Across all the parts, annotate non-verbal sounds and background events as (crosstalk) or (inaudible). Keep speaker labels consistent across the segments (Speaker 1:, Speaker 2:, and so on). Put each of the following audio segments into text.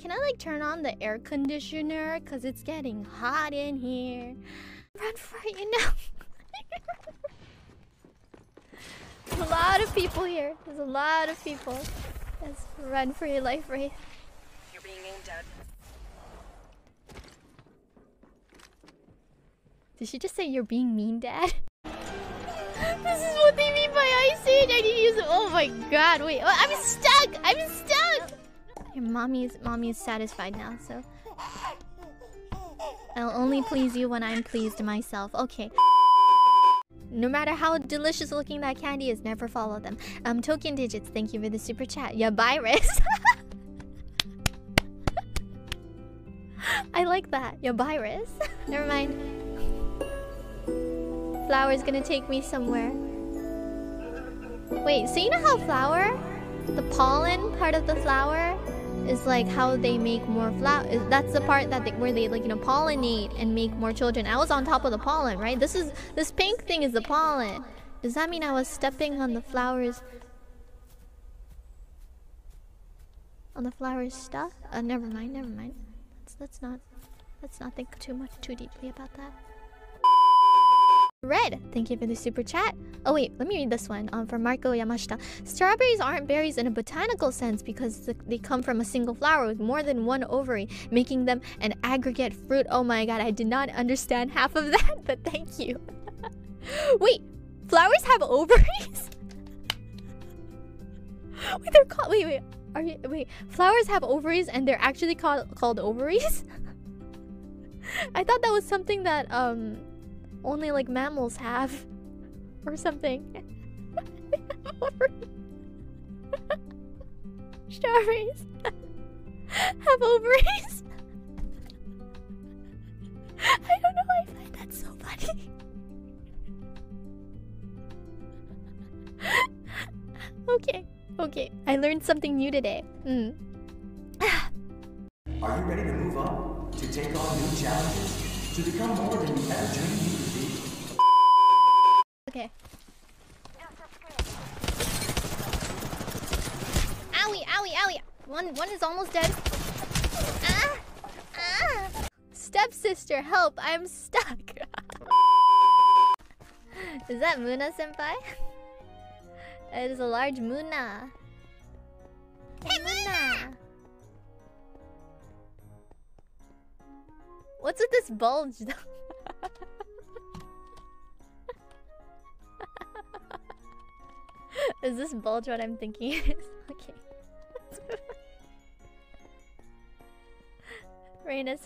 Speaker 1: Can I like turn on the air conditioner? Cause it's getting hot in here. Run for it, you know. (laughs) There's a lot of people here. There's a lot of people. Yes, run for your life, Wraith.
Speaker 2: You're being aimed at.
Speaker 1: Did she just say you're being mean, Dad? (laughs) this is what they mean by Ice Age. I need to use it. Oh my god, wait. Oh, I'm stuck! I'm stuck! Your mommy is mommy is satisfied now, so I'll only please you when I'm pleased myself. Okay. No matter how delicious looking that candy is, never follow them. Um, token digits, thank you for the super chat. Yeah, virus. (laughs) I like that. Yeah, virus. (laughs) never mind. Flower's gonna take me somewhere. Wait, so you know how flower, the pollen part of the flower, is like how they make more flowers. That's the part that they, where they like you know pollinate and make more children. I was on top of the pollen, right? This is this pink thing is the pollen. Does that mean I was stepping on the flowers? On the flowers stuff? Uh, never mind, never mind. Let's let's not let's not think too much too deeply about that. Red, thank you for the super chat. Oh wait, let me read this one um, from Marco Yamashita. Strawberries aren't berries in a botanical sense because they come from a single flower with more than one ovary, making them an aggregate fruit. Oh my god, I did not understand (laughs) half of that, but thank you. (laughs) wait, flowers have ovaries? (laughs) wait, they're called. Wait, wait. Are you wait? Flowers have ovaries and they're actually called called ovaries. I thought that was something that um only like mammals have (laughs) or something. (laughs) Strawberries (laughs) have ovaries. I don't know why I find that so funny. okay, okay. I learned something new today. Mm.
Speaker 3: Are you ready to move up? To take on new challenges? To become more than you ever dreamed you?
Speaker 1: Okay. Owie, owie, owie. One, one is almost dead. Ah, ah. Stepsister, help! I'm stuck. (laughs) is that Moona senpai? It is a large Moona. Hey, Moona! What's with this bulge though? Is this bulge what I'm thinking (laughs) it is? Okay. (laughs) Rainus.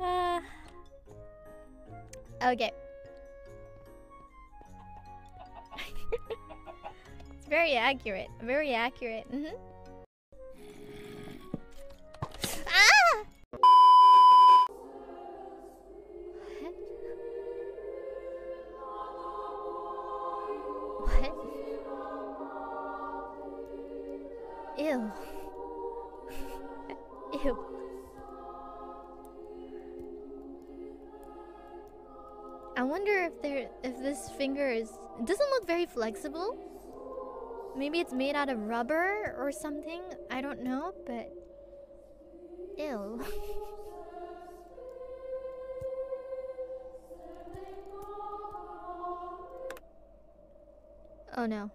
Speaker 1: uh, (laughs) okay. it's very accurate. Very accurate. Mm -hmm. Finger is it doesn't look very flexible. Maybe it's made out of rubber or something. I don't know, but ew. (laughs) Oh no.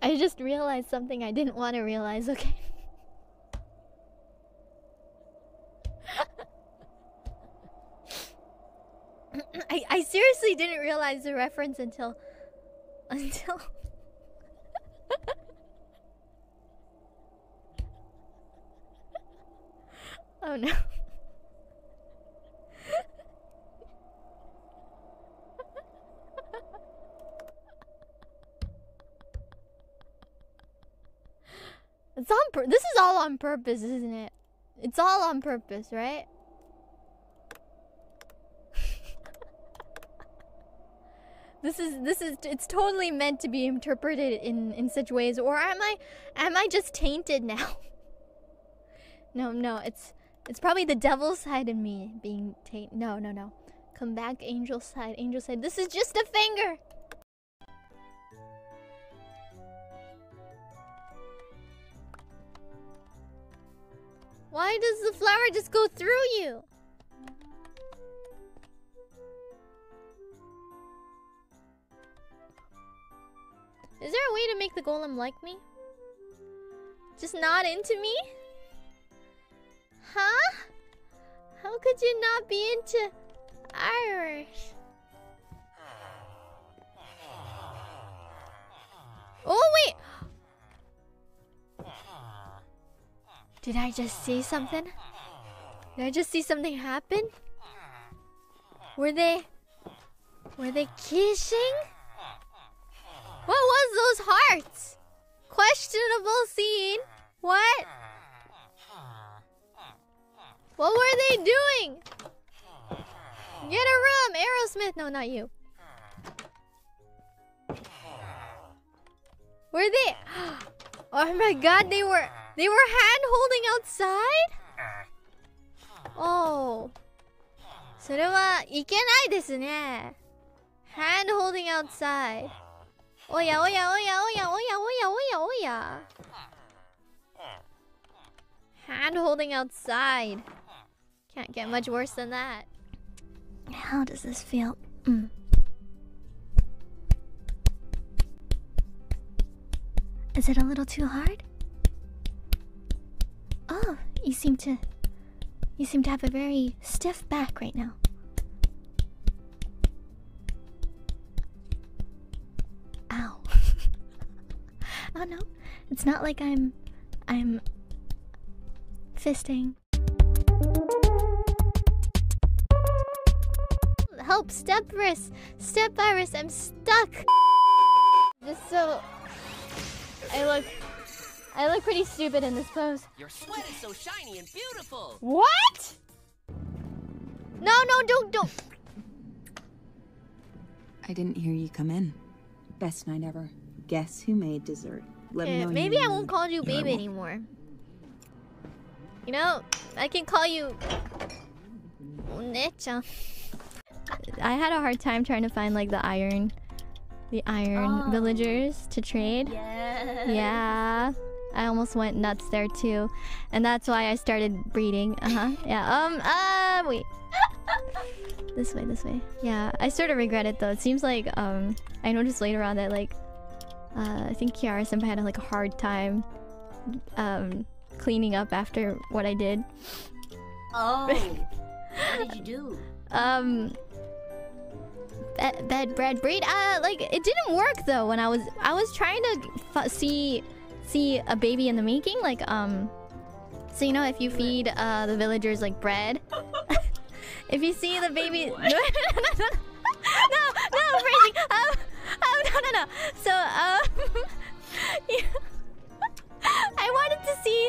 Speaker 1: I just realized something I didn't want to realize, okay? I I seriously didn't realize the reference until until (laughs) Oh no. it's on pur this is all on purpose, isn't it? It's all on purpose, right? (laughs) This is this is it's totally meant to be interpreted in in such ways or am I am I just tainted now? (laughs) no, no, it's it's probably the devil side of me being tainted. No, no, no. Come back angel side. Angel side. This is just a finger. Why does the flower just go through you? Is there a way to make the golem like me? Just not into me? Huh? How could you not be into IRyS? Oh wait! Did I just see something? Did I just see something happen? Were they... Were they kissing? What was those hearts? Questionable scene. What? What were they doing? Get a room, Aerosmith. No, not you. Were they? (gasps) Oh my god, they were they were hand holding outside? Oh. それはいけないですね。Hand holding outside. おやおやおやおやおやおやおやおや。Hand holding outside. Can't get much worse than that. How does this feel? Mm. Is it a little too hard? Oh, you seem to. You seem to have a very stiff back right now. Ow. (laughs) oh no, it's not like I'm. I'm. fisting. Help, step virus! Step virus, I'm stuck! Just so. I look. I look pretty stupid in this pose.
Speaker 4: Your sweat is so shiny and beautiful.
Speaker 1: What? No, no, don't, don't.
Speaker 5: I didn't hear you come in. Best night ever. Guess who made dessert? Let me
Speaker 1: Eh,
Speaker 5: know.
Speaker 1: maybe I won't call you
Speaker 5: Yeah, I
Speaker 1: baby
Speaker 5: won't.
Speaker 1: anymore. You know, I can call you Onecha. I had a hard time trying to find like the iron, the iron
Speaker 6: Oh.
Speaker 1: villagers to trade.
Speaker 6: Yeah.
Speaker 1: Yeah. I almost went nuts there too. And that's why I started breeding. Uh-huh. Yeah. Um uh wait. (laughs) this way, this way. Yeah. I sort of regret it though. It seems like um I noticed later on that like uh I think Kiara Senpai had like a hard time um cleaning up after what I did.
Speaker 6: Oh. (laughs) what did you do?
Speaker 1: Um bed, bed bread breed uh like it didn't work though when i was i was trying to f- see see a baby in the making like um so you know if you feed uh the villagers like bread (laughs) if you see the baby (laughs) (laughs) no no no phrasing um, um no no no so um yeah. i wanted to see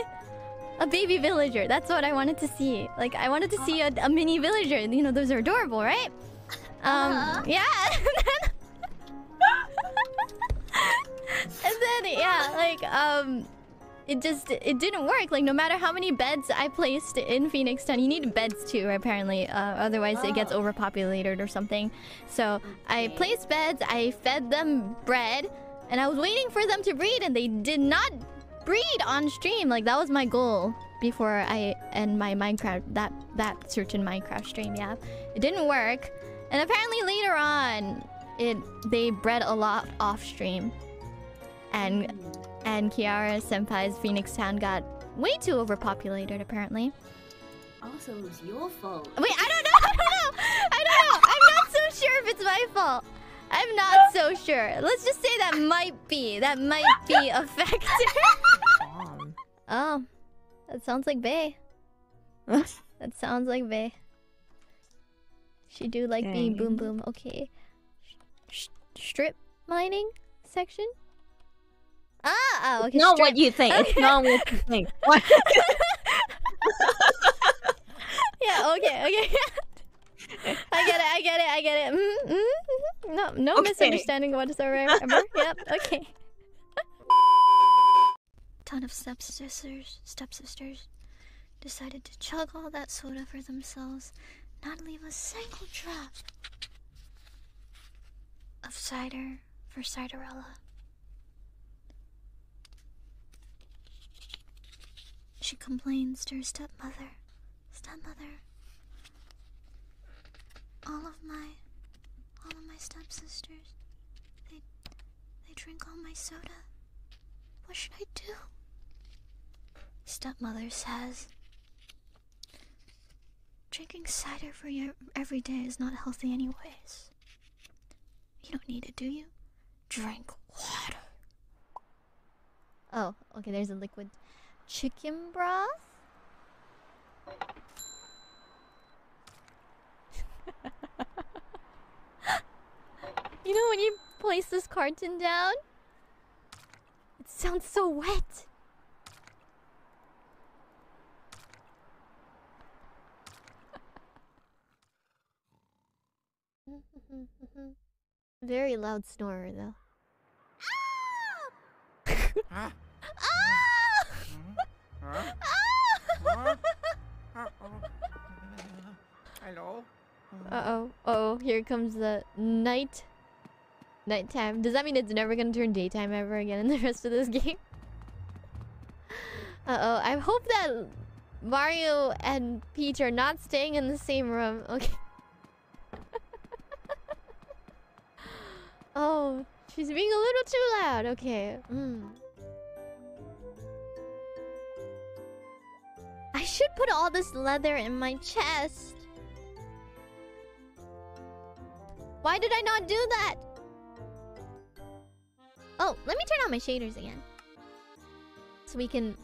Speaker 1: a baby villager. That's what I wanted to see. Like I wanted to see a, a mini villager. You know, those are adorable, right? Um,
Speaker 6: Uh-huh.
Speaker 1: yeah. (laughs) and then yeah, like um, it just it didn't work. Like no matter how many beds I placed in Phoenix Town, you need beds too, apparently. Uh, otherwise, it gets
Speaker 6: Oh.
Speaker 1: overpopulated or something. So I placed beds. I fed them bread, and I was waiting for them to breed, and they did not breed on stream. Like that was my goal before I end my Minecraft that that certain Minecraft stream. Yeah, it didn't work, and apparently later on, it they bred a lot off stream, and hmm. and Kiara Senpai's Phoenix Town got way too overpopulated. Apparently.
Speaker 6: Also, it was your fault.
Speaker 1: Wait, I don't know. (laughs) I don't know. I don't know. I'm not so sure if it's my fault. I'm not so sure. Let's just say that might be. That might be a (laughs) factor. oh, that sounds like Bae. (laughs) that sounds like Bae. She do like being boom boom. Okay. Sh- strip mining section. Ah, ah okay.
Speaker 7: Not
Speaker 1: strip.
Speaker 7: what you think. It's not what you think. What? (laughs)
Speaker 1: Yeah. Okay. Okay. I I get it. I get it. I get it. Mm, mm, mm. No, no
Speaker 7: Okay.
Speaker 1: misunderstanding whatsoever. (laughs) yep. Okay. Ton of stepsisters, stepsisters decided to chug all that soda for themselves, not leave a single drop of cider for Ciderella. She complains to her stepmother. Stepmother, all of my, all of my stepsisters, they, they drink all my soda. What should I do? Stepmother says, drinking cider for your every day is not healthy anyways. You don't need it, do you? Drink water. Oh, okay, there's a liquid chicken broth. (laughs) you know when you place this carton down? It sounds so wet. (laughs) Very loud snorer though. Ah! (laughs)
Speaker 8: Hello?
Speaker 1: Uh oh. Uh oh. Here comes the night. Nighttime. Does that mean it's never gonna turn daytime ever again in the rest of this game? (laughs) Uh oh. I hope that Mario and Peach are not staying in the same room. (laughs) Okay. Oh, she's being a little too loud. Okay. Mm. I should put all this leather in my chest. Why did I not do that? Oh, let me turn on my shaders again. So we can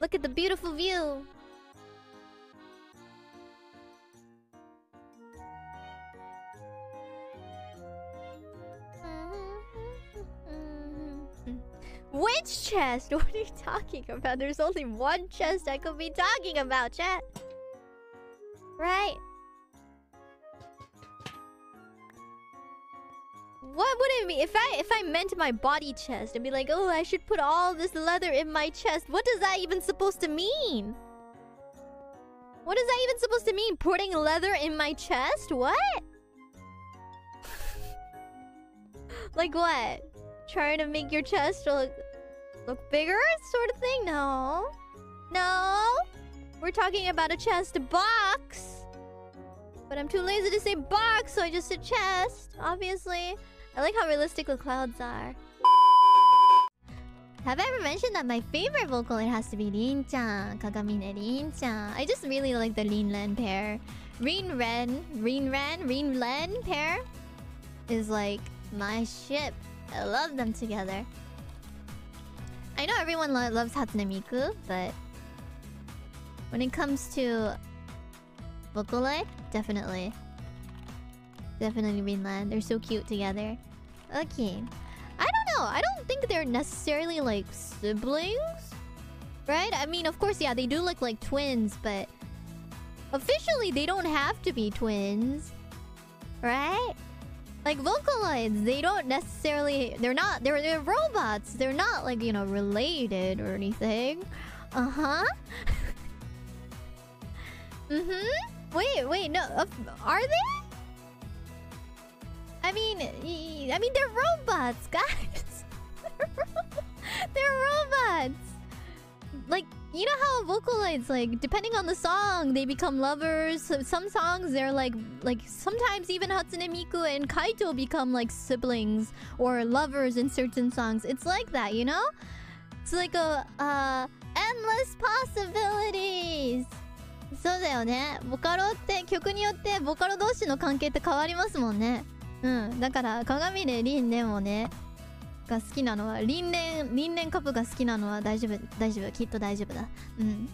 Speaker 1: look at the beautiful view. Which chest? (laughs) What are you talking about? There's only one chest I could be talking about, chat. Right? What would it be if I if I meant my body chest and be like, oh, I should put all this leather in my chest? What is that even supposed to mean? What is that even supposed to mean? Putting leather in my chest? What? (laughs) like what? Trying to make your chest look look bigger, sort of thing? No, no. We're talking about a chest box. But I'm too lazy to say box, so I just said chest. Obviously. I like how realistic the clouds are. Have I ever mentioned that my favorite vocal it has to be Rin-chan, Kagamine Rin-chan? I just really like the Rin-Len pair. Rin-Ren, Rin-Ren, Rin-Len pair is like my ship. I love them together. I know everyone lo- loves Hatsune Miku, but when it comes to Vocaloid, definitely. Definitely Rin-Len. They're so cute together. Okay. I don't know. I don't think they're necessarily like siblings. Right? I mean, of course, yeah, they do look like twins, but officially they don't have to be twins. Right? Like Vocaloids, they don't necessarily they're not they're they're robots. They're not like, you know, related or anything. Uh-huh. (laughs) mm-hmm. Wait, wait, no. Uh, are they? I mean, i mean they're robots, (laughs) guys. they're, (laughs) they're robots. Like you know how Vocaloids, like, depending on the song, they become lovers. Some songs, they're like, like sometimes even Hatsune Miku and Kaito become like siblings or lovers in certain songs. It's like that, you know? It's like a uh, endless possibilities. そうだよね。ボカロって曲によってボカロ同士の関係って変わりますもんね。うん。だから鏡音リンでもね、が好きなのはリンレンリンレンカップが好きなのは大丈夫大丈夫きっと大丈夫だ。うん。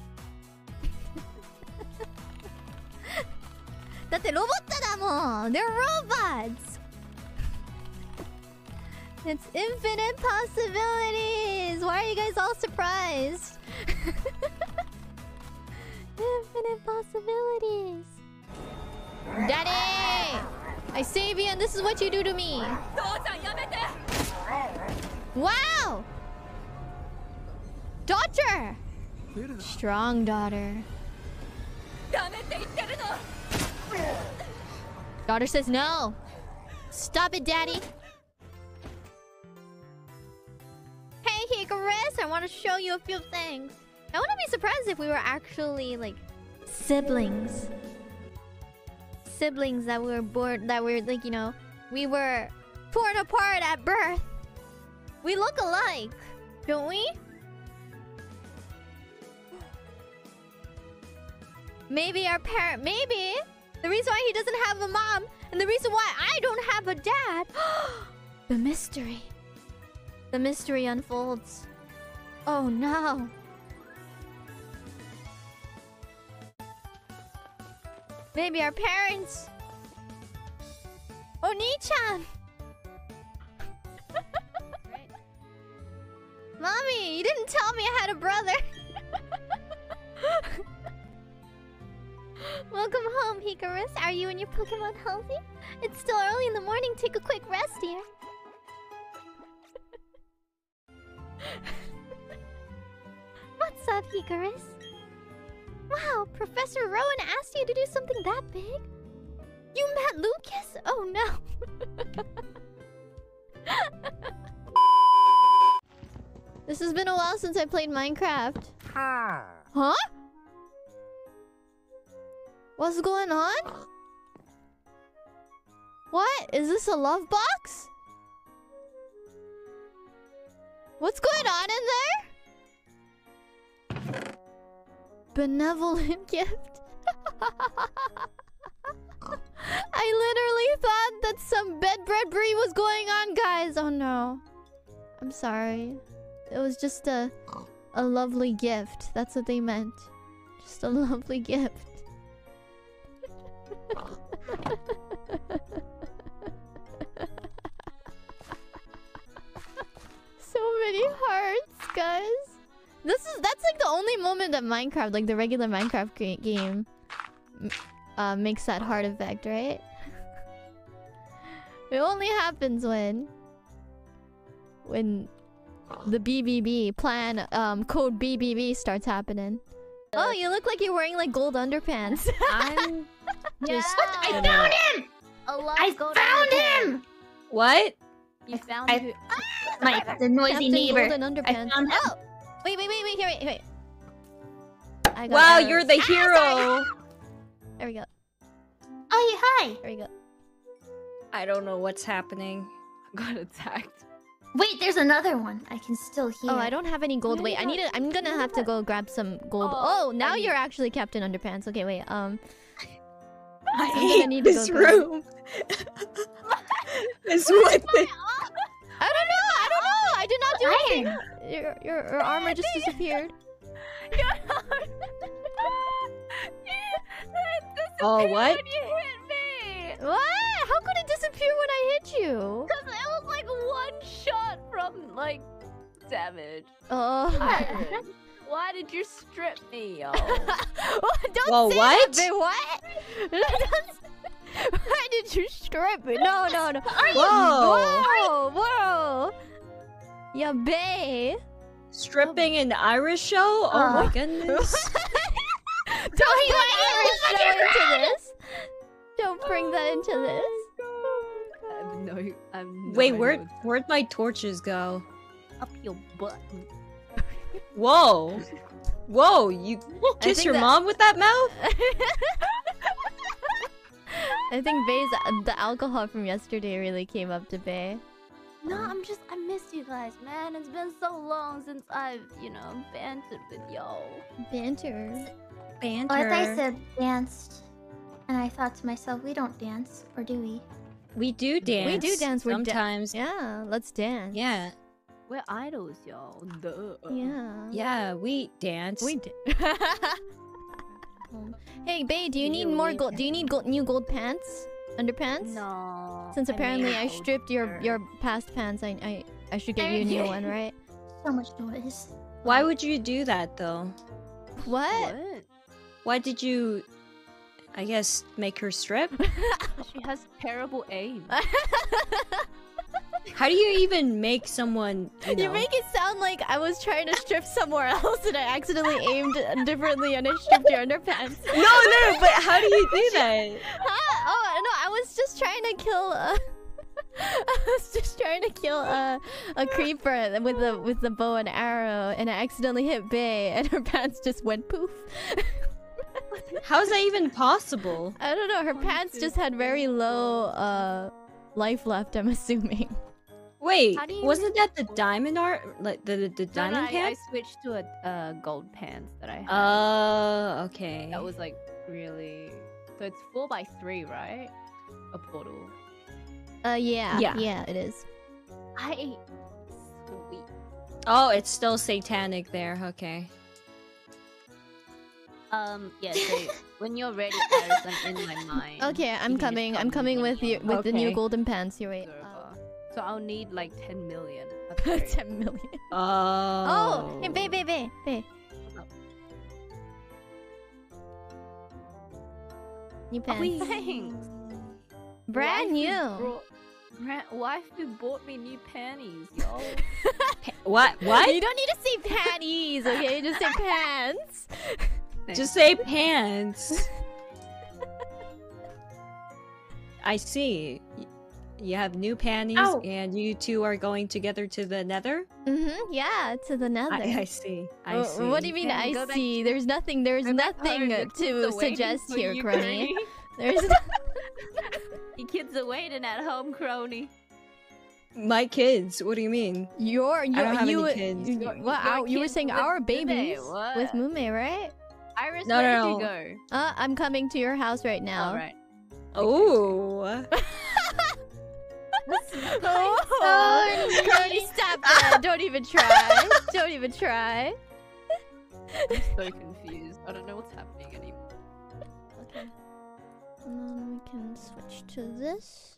Speaker 1: だってロボットだもん !They're robots! It's infinite possibilities! Why are you guys all surprised? infinite possibilities! Daddy! I save you and this is what you do to me. Wow! Daughter! Strong daughter. Daughter says no. Stop it, daddy. Hey, Hikaris, I want to show you a few things. I wouldn't be surprised if we were actually like siblings. Siblings that were born, that were like, you know, we were torn apart at birth. We look alike, don't we? Maybe our parent, maybe the reason why he doesn't have a mom and the reason why I don't have a dad. (gasps) the mystery. The mystery unfolds. Oh no. Maybe our parents. Oni-chan. Mommy, you didn't tell me I had a brother. (laughs) Welcome home, Hikaris. Are you and your Pokemon healthy? It's still early in the morning. Take a quick rest here. (laughs) What's up, Hikaris? Wow, Professor Rowan asked you to do something that big? You met Lucas? Oh no. (laughs) this has been a while since I played Minecraft. Huh? Huh? What's going on? What? Is this a love box? What's going on in there? Benevolent (laughs) gift. (laughs) I literally thought that some bed bread brie was going on, guys. Oh no. I'm sorry. It was just a a lovely gift. That's what they meant. Just a (laughs) lovely gift. (laughs) so many hearts, guys. This is that's like the only moment that Minecraft, like the regular Minecraft game, uh, makes that heart effect, right? (laughs) it only happens when when the BBB plan, um, code BBB starts happening. Oh, you look like you're wearing like gold underpants. (laughs)
Speaker 7: I'm just.
Speaker 6: I found him!
Speaker 1: A lot
Speaker 6: I found him!
Speaker 7: What?
Speaker 1: You found
Speaker 6: I-
Speaker 1: who-
Speaker 6: My the noisy
Speaker 1: Captain
Speaker 6: neighbor.
Speaker 1: Golden Underpants.
Speaker 6: found him.
Speaker 1: Oh, wait, wait, wait, wait, here, wait, wait. I got
Speaker 7: Wow,
Speaker 1: arrows.
Speaker 7: you're the
Speaker 1: Ah,
Speaker 7: hero.
Speaker 1: sorry. (laughs) There we go.
Speaker 6: Oh, yeah, hi.
Speaker 1: There we go.
Speaker 7: I don't know what's happening. (laughs) I got attacked.
Speaker 6: Wait, there's another one. I can still hear.
Speaker 1: Oh, I don't have any gold. Wait, I need it. I'm gonna have to go grab some gold. Oh, now you're actually Captain Underpants. Okay, wait. Um, (laughs)
Speaker 7: I
Speaker 1: gonna
Speaker 7: hate
Speaker 1: need
Speaker 7: this
Speaker 1: go grab-
Speaker 7: room. (laughs) this what the...
Speaker 1: I don't know. I don't know. I did not do anything. Your your, your armor just (laughs) disappeared.
Speaker 7: Oh, what?
Speaker 1: you hit me. What? How could it disappear when I hit you?
Speaker 9: Like damage.
Speaker 1: Oh. (laughs)
Speaker 9: Why did you strip me, yo? (laughs)
Speaker 1: Don't
Speaker 7: Whoa,
Speaker 1: say
Speaker 7: what?
Speaker 1: That, babe. What? (laughs) Why did you strip me? No, no, no.
Speaker 7: Whoa.
Speaker 1: Whoa, whoa. Yeah, babe.
Speaker 7: Stripping an IRyShow? Oh
Speaker 1: Uh.
Speaker 7: my goodness.
Speaker 1: Don't bring Irish show into this. Don't bring that into this.
Speaker 9: I have no, I have no
Speaker 7: Wait,
Speaker 9: idea
Speaker 7: where where'd my torches go?
Speaker 9: up your butt?
Speaker 7: Whoa. Whoa, you kiss your
Speaker 1: that-
Speaker 7: mom with that mouth? (laughs)
Speaker 1: I think Bae's uh, the alcohol from yesterday really came up to Bae.
Speaker 9: No, I'm just I miss you guys, man. It's been so long since I've, you know, bantered with y'all.
Speaker 1: Banter.
Speaker 7: Banter.
Speaker 6: Or as I said, danced. And I thought to myself, we don't dance, or do we?
Speaker 7: We do dance.
Speaker 1: We do dance. We're da-
Speaker 7: sometimes.
Speaker 1: yeah, let's dance.
Speaker 7: yeah.
Speaker 9: We're idols, y'all. Duh.
Speaker 1: Yeah.
Speaker 7: Yeah, we dance.
Speaker 1: We did. (laughs) hey, Bae, do you need more gold? Do you need gold, new gold pants? Underpants?
Speaker 9: No.
Speaker 1: Since
Speaker 9: I
Speaker 1: apparently
Speaker 9: made
Speaker 1: I stripped your your past pants, I I, I should get you a new one, right? (laughs)
Speaker 6: So much noise.
Speaker 7: Why would you do that though?
Speaker 1: What?
Speaker 9: What?
Speaker 7: Why did you I guess make her strip. (laughs)
Speaker 9: She has terrible aim. (laughs)
Speaker 7: How do you even make someone? You, know,
Speaker 1: You make it sound like I was trying to strip somewhere else and I accidentally aimed differently and I stripped your underpants. (laughs)
Speaker 7: No, no, but how do you do that?
Speaker 1: Huh? Oh no, I was just trying to kill. Uh, a... I was just trying to kill a a creeper with the with the bow and arrow, and I accidentally hit Bae, and her pants just went poof.
Speaker 7: How is that even possible?
Speaker 1: I don't know. Her pants just had very low uh life left. I'm (laughs) assuming.
Speaker 7: Wait,
Speaker 9: you-
Speaker 7: wasn't that the diamond art? Like the the, the
Speaker 9: No, no,
Speaker 7: diamond
Speaker 9: I, I switched to a uh, gold pants that I had.
Speaker 7: Oh, okay.
Speaker 9: that was like really. So it's four by three, right? A portal.
Speaker 1: Uh, yeah,
Speaker 7: Yeah.
Speaker 1: yeah, it is.
Speaker 9: I sweet.
Speaker 7: Oh, it's still satanic there. Okay.
Speaker 9: Um, yeah. So (laughs) when you're ready, IRyS, I'm in my mind.
Speaker 1: Okay, I'm
Speaker 9: can
Speaker 1: coming.
Speaker 9: tell
Speaker 1: I'm coming with you with the new golden pants. Here, wait.
Speaker 9: it's
Speaker 1: Uh.
Speaker 9: So I'll need like 10 million. (laughs) That's great.
Speaker 1: Ten million.
Speaker 7: Oh.
Speaker 1: Oh, hey, babe, babe, babe, babe. New
Speaker 9: Oh,
Speaker 1: pants.
Speaker 9: thanks.
Speaker 1: Brand
Speaker 9: Waifu
Speaker 1: new.
Speaker 9: brought- Bra- Waifu bought me new panties, yo. (laughs)
Speaker 7: What? What?
Speaker 1: You don't need to say panties, okay? Just say pants.
Speaker 7: Just say pants. I see. You have new panties,
Speaker 9: Ow.
Speaker 7: and you two are going together to the Nether.
Speaker 1: Mm-hmm. Yeah, to the nether.
Speaker 7: I, I see. I see.
Speaker 1: What do you mean?
Speaker 9: Can
Speaker 1: I
Speaker 9: we go
Speaker 1: see. There's nothing. There's
Speaker 9: Go back
Speaker 1: nothing
Speaker 9: home, (laughs) (laughs) (laughs) your kids
Speaker 1: to
Speaker 9: are
Speaker 1: suggest here, Kronii. There's.
Speaker 9: Your kids are waiting at home, Kronii.
Speaker 7: My kids. What do you mean?
Speaker 1: Your, your,
Speaker 7: don't have any
Speaker 1: you,
Speaker 7: kids.
Speaker 1: you-
Speaker 9: Your-
Speaker 1: what,
Speaker 9: your
Speaker 1: our- you were saying our babies
Speaker 9: what?
Speaker 1: with Mumei, right?
Speaker 9: IRyS,
Speaker 7: No,
Speaker 9: where
Speaker 7: no,
Speaker 9: did you go?
Speaker 1: Uh, I'm coming to your house right now.
Speaker 9: All right. (laughs) (laughs)
Speaker 7: Oh.
Speaker 1: Oh, Kronii, stop that! Don't even try. (laughs) Don't even try.
Speaker 9: I'm so confused. I don't know what's happening anymore.
Speaker 1: Okay. And then we can switch to this.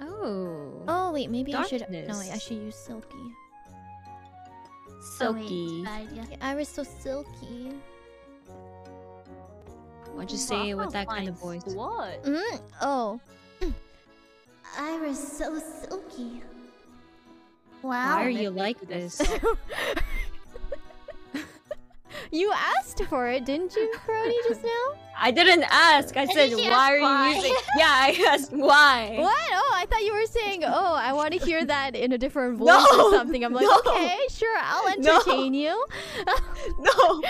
Speaker 7: Oh.
Speaker 1: Oh wait, maybe I should. No wait, I should use silky.
Speaker 7: Silky.
Speaker 6: Bad idea.
Speaker 1: Yeah, IRyS so silky.
Speaker 7: Why'd you say
Speaker 9: I
Speaker 7: it with that kind of voice?
Speaker 9: What?
Speaker 1: Mm. Oh.
Speaker 6: I was so silky. Wow.
Speaker 7: Why are you like this? (laughs) (laughs)
Speaker 1: You asked for it, didn't you, Kronii, just (laughs) now?
Speaker 7: I didn't ask. I said, why are
Speaker 6: why?
Speaker 7: you using? Yeah, I (laughs) asked why.
Speaker 1: What? Oh, I thought you were saying, (laughs) oh, I want to hear that in a different voice
Speaker 7: No,
Speaker 1: or something. I'm like,
Speaker 7: no.
Speaker 1: okay, sure, I'll
Speaker 7: No.
Speaker 1: entertain you.
Speaker 7: No.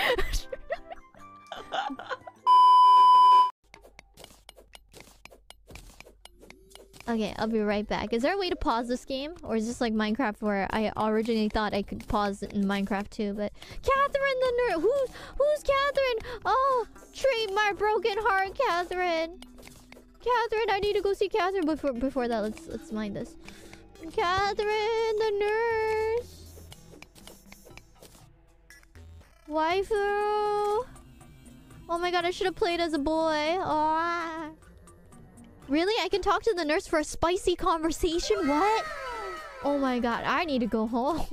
Speaker 1: Okay, I'll be right back. Is there a way to pause this game? Or is this like Minecraft where I originally thought I could pause in Minecraft too, but Catherine the nerd who's who's Catherine? Oh treat my broken heart, Catherine. Catherine, I need to go see Catherine before before that let's let's mind this. Catherine the nurse. Waifu. Oh my god, I should have played as a boy. Oh. Really? I can talk to the nurse for a spicy conversation? What? Oh my god, I need to go home. (laughs)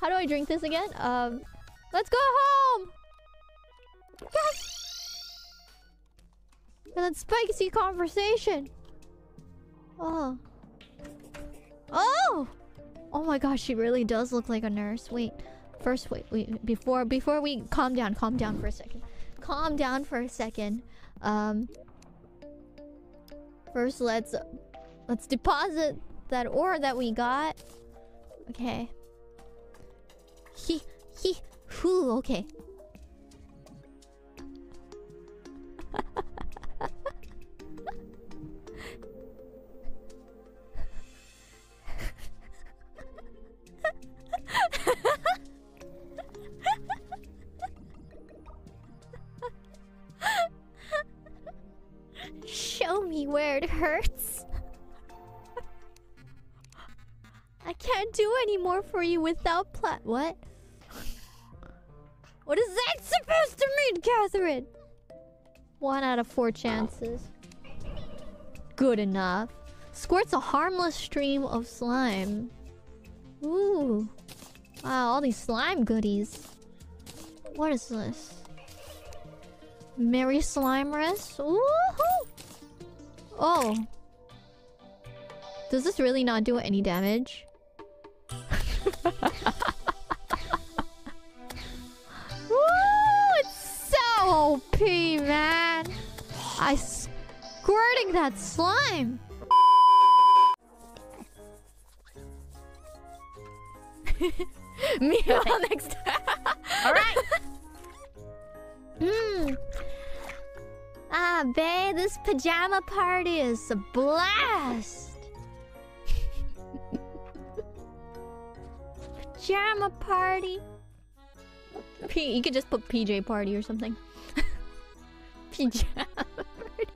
Speaker 1: How do I drink this again? Um, let's go home! For that spicy conversation. Oh. Oh! Oh my gosh, she really does look like a nurse. Wait. First, wait, wait. Before, before we calm down, calm down for a second. Calm down for a second. Um, First, let's let's deposit that ore that we got. Okay. He he whew, okay. Hurts. I can't do any more for you without plat. What? What is that supposed to mean, Catherine? One out of four chances. Good enough. Squirts a harmless stream of slime. Ooh. Wow, all these slime goodies. What is this? Mary Slimerous? Woohoo! Oh. Does this really not do any damage? (laughs) Woo! It's so OP, man! I squirting that slime! (laughs) Meanwhile, next time.
Speaker 9: Alright. (laughs)
Speaker 1: Hmm. Ah, babe, this pajama party is a blast. (laughs) pajama party. P you could just put PJ party or something. (laughs) pajama (laughs) party.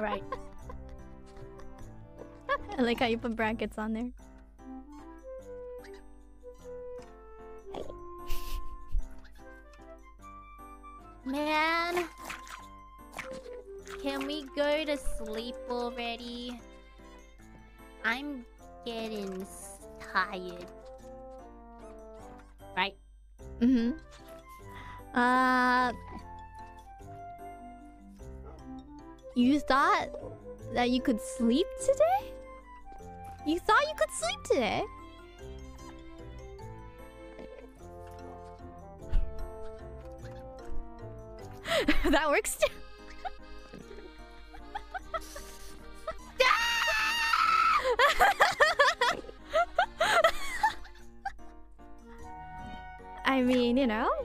Speaker 9: right.
Speaker 1: I like how you put brackets on there.
Speaker 9: Man. Can we go to sleep already? I'm getting tired. Right?
Speaker 1: Mm-hmm. Uh You thought that you could sleep today? You thought you could sleep today? (laughs) that works too. (laughs) I mean, you know.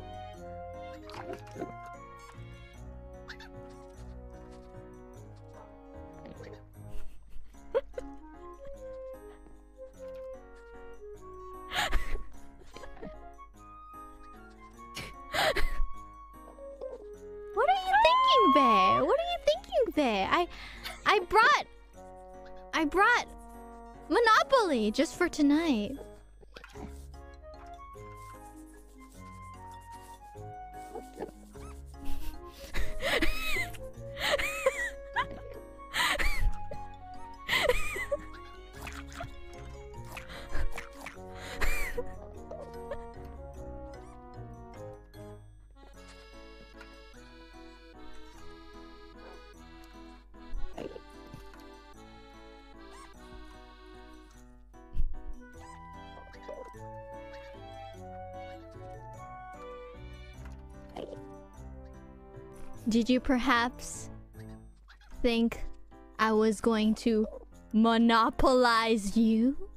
Speaker 1: Did you perhaps think I was going to monopolize you?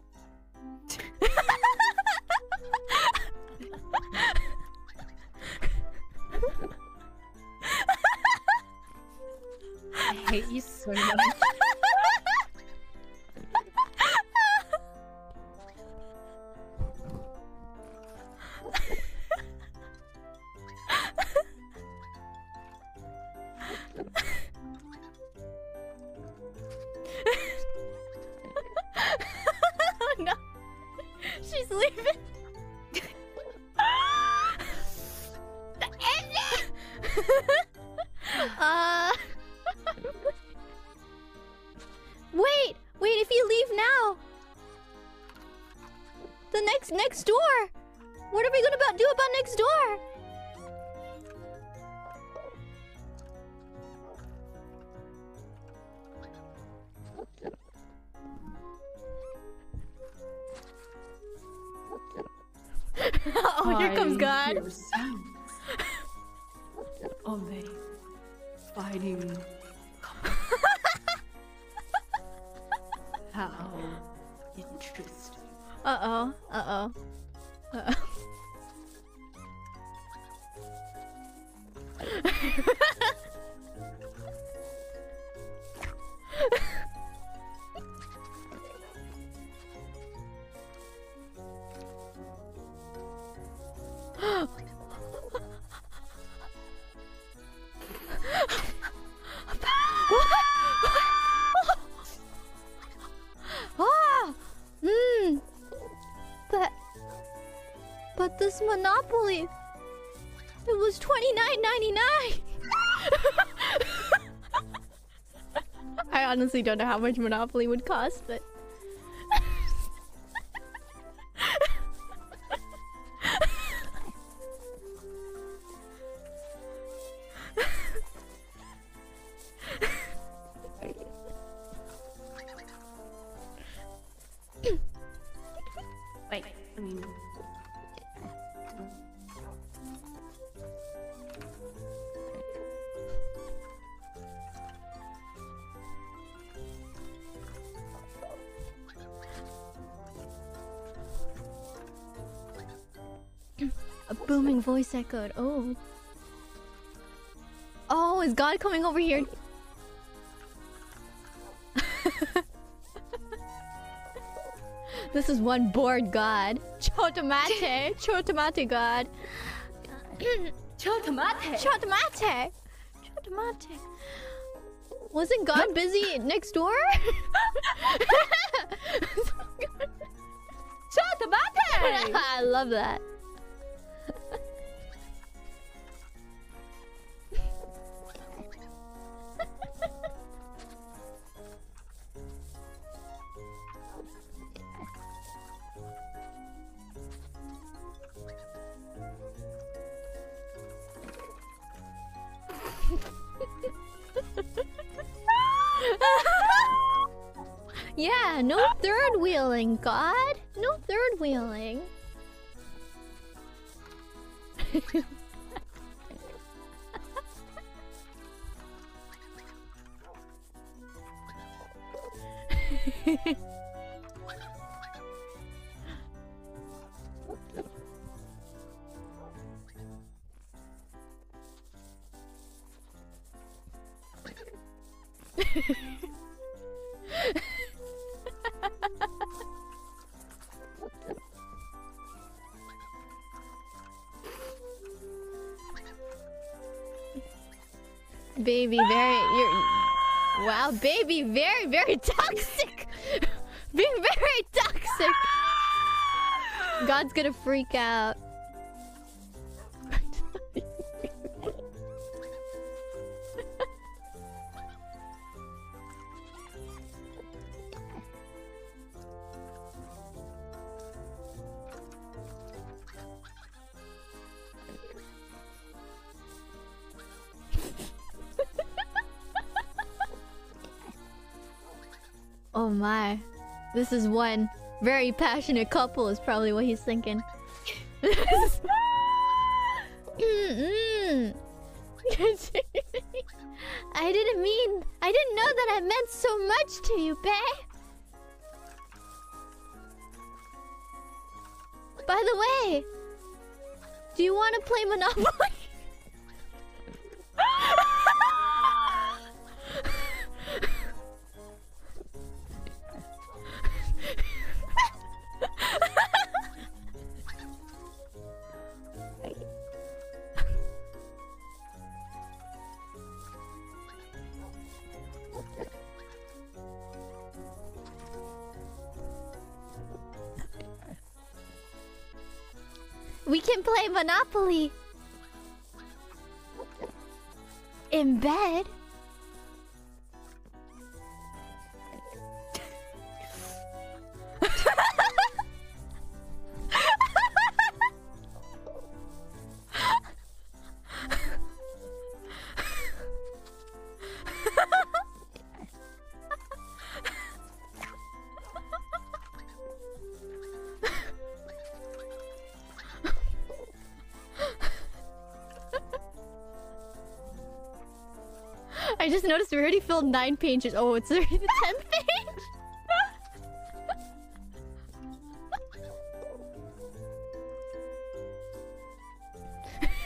Speaker 1: (laughs) oh, here comes God.
Speaker 10: Are they fighting? (laughs) How interesting.
Speaker 1: Uh oh. Uh oh. Uh (laughs) oh. Honestly don't know how much Monopoly would cost, but. Voice echoed. Oh. Oh, is God coming over here? (laughs) this is one bored God. Chotomate. Chotomate God.
Speaker 9: Chotomate.
Speaker 1: Chotomate. Chotomate. Wasn't God busy next door? (laughs) (laughs)
Speaker 9: Chotomate.
Speaker 1: I love that. Wheeling, God. No third wheeling. (laughs) baby, very you're wow, baby, very very (laughs) toxic. Being very toxic. God's gonna freak out. This is one very passionate couple is probably what he's thinking. Mm-mm. (laughs) I didn't mean I didn't know that I meant so much to you, Bae. By the way, do you want to play Monopoly? Monopoly in bed. Just noticed we already filled nine pages. Oh, it's already the tenth page.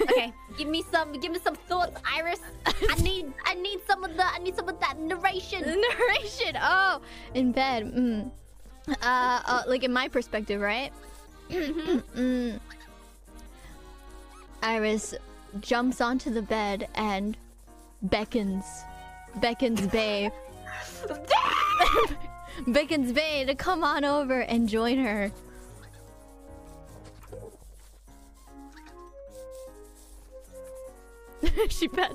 Speaker 9: okay, give me some, give me some thoughts, IRyS. I need, I need some of the, I need some of that narration. (laughs)
Speaker 1: Narration. Oh, in bed. Mm. Uh, uh, like in my perspective, right? (clears throat) mm. IRyS jumps onto the bed and beckons, beckons Bae. (laughs) beckons Bae to come on over and join her. (laughs) she pets.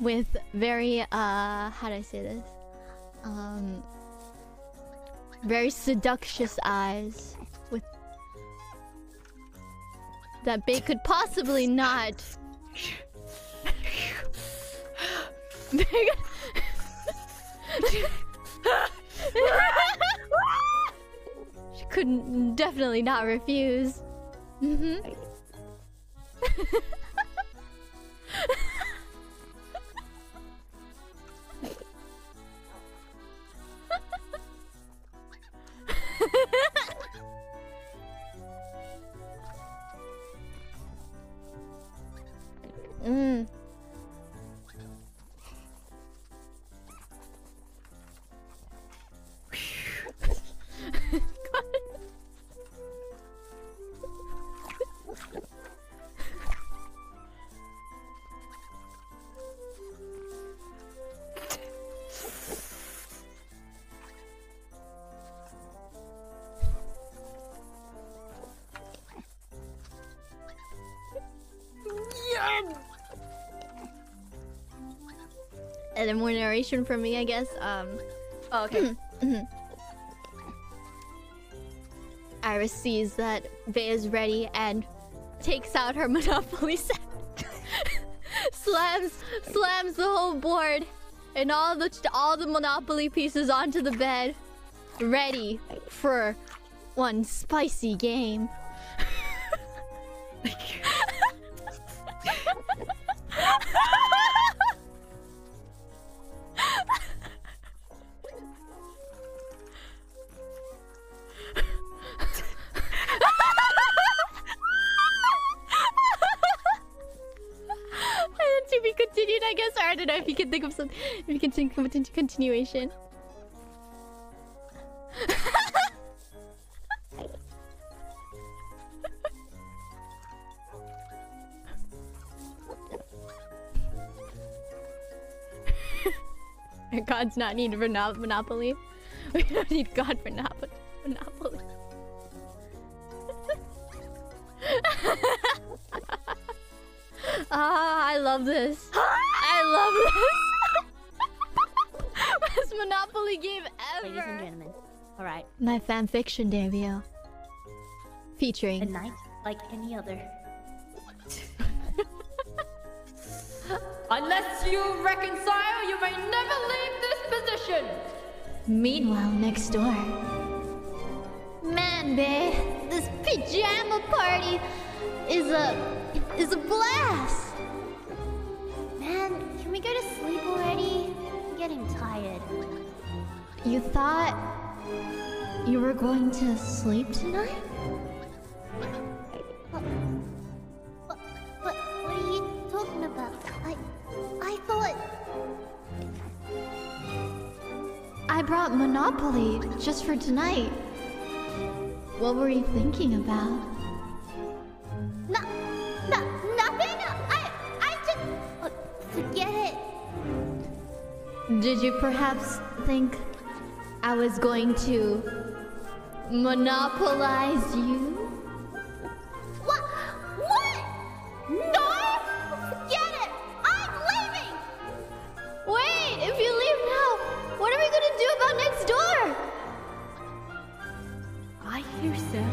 Speaker 1: With very, uh, how do I say this? Um, very seductious eyes that they could possibly not she couldn't definitely not refuse. hmm (laughs) mm. Narration from me, I guess. Um,
Speaker 11: Oh, okay.
Speaker 1: IRyS sees that Bae is ready and takes out her (laughs) Monopoly set. (laughs) slams, slams the whole board and all the all the Monopoly pieces onto the bed, ready for one spicy game. (laughs) to be continued, I guess. Or I don't know if you can think of some. If you can think of a continuation. (laughs) God's not needed for no- Monopoly. (laughs) We don't need God for Nop- My fanfiction debut. Featuring
Speaker 12: A night like any other. (laughs)
Speaker 11: Unless you reconcile, you may never leave this position.
Speaker 1: Meanwhile, next door. Man, babe, this pajama party is a is a blast.
Speaker 9: Man, can we go to sleep already? I'm getting tired.
Speaker 1: You thought you were going to sleep tonight?
Speaker 9: What, what, what are you talking about? I, I thought.
Speaker 1: I brought Monopoly just for tonight. What were you thinking about?
Speaker 9: No, no, nothing. I, I just uh, forget it.
Speaker 1: Did you perhaps think I was going to monopolize you?
Speaker 9: What? What? No! Forget it! I'm leaving!
Speaker 1: Wait, if you leave now, what are we gonna do about next door?
Speaker 12: I hear sounds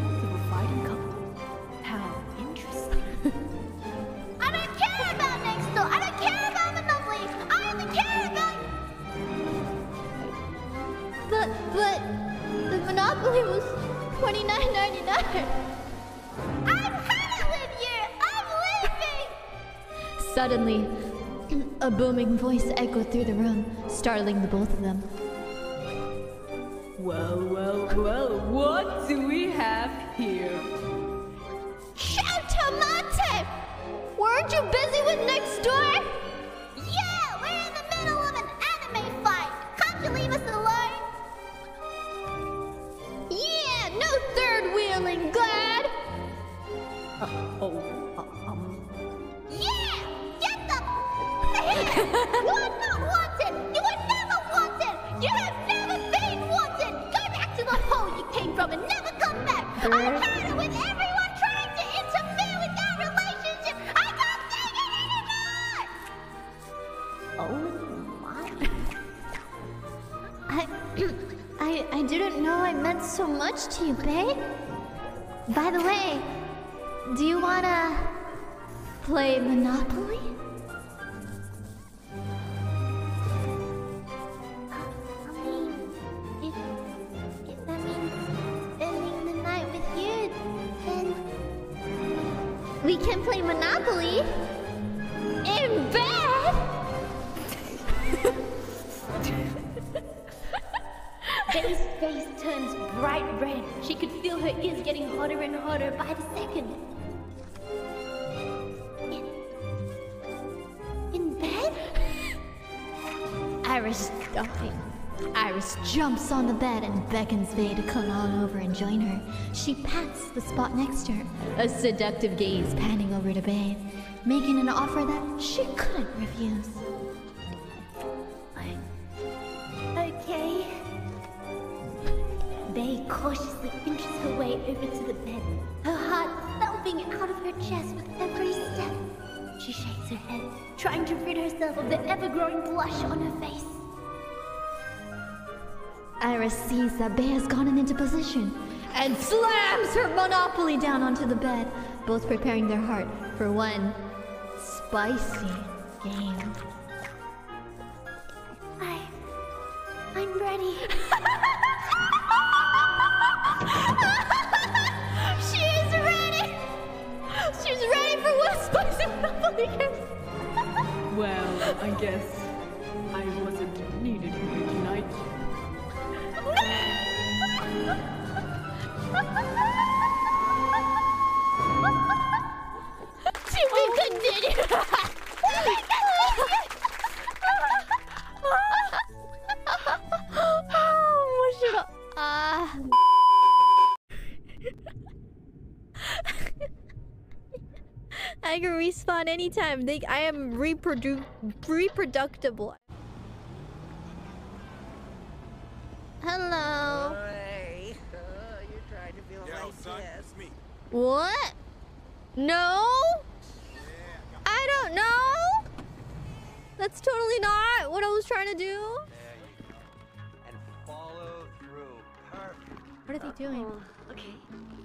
Speaker 9: Monopoly
Speaker 1: was twenty nine ninety nine.
Speaker 9: I'm happy with you! I'm leaving!
Speaker 1: Suddenly, a booming voice echoed through the room, startling the both of them.
Speaker 11: Well, well, well, what do we have here?
Speaker 1: Shoutamate! Weren't you busy with next door?
Speaker 9: you are not wanted! You never wanted! You have never been wanted! Go back to the hole you came from and never come back! I'm tired everyone trying to interfere with relationship! I can't take it anymore!
Speaker 12: Oh my...
Speaker 9: I... (clears throat) I, I didn't know I meant so much to you, babe. By the way, do you wanna play Monopoly?
Speaker 1: Beckons to come on over and join her. She pats the spot next to her, a seductive gaze panning over to Bae, making an offer that she couldn't refuse.
Speaker 9: Okay. Bae cautiously inches her way over to the bed, her heart thumping out of her chest with every step. She shakes her head, trying to rid herself of the ever-growing blush on her face.
Speaker 1: IRyS sees that Bae has gotten into position and slams her Monopoly down onto the bed, both preparing their heart for one spicy game.
Speaker 9: I... I'm ready. (laughs)
Speaker 1: she is ready! She's ready for one spicy Monopoly game! (laughs)
Speaker 13: Well, I guess I wasn't needed here (laughs)
Speaker 1: I can respawn anytime. They, I am reprodu reproductible. Hello.
Speaker 8: Hey, oh, you're trying to feel like this.
Speaker 1: What? No? I don't know. That's totally not what I was trying to do.
Speaker 14: And follow through. Perfect.
Speaker 1: What are they doing?
Speaker 15: Oh, okay.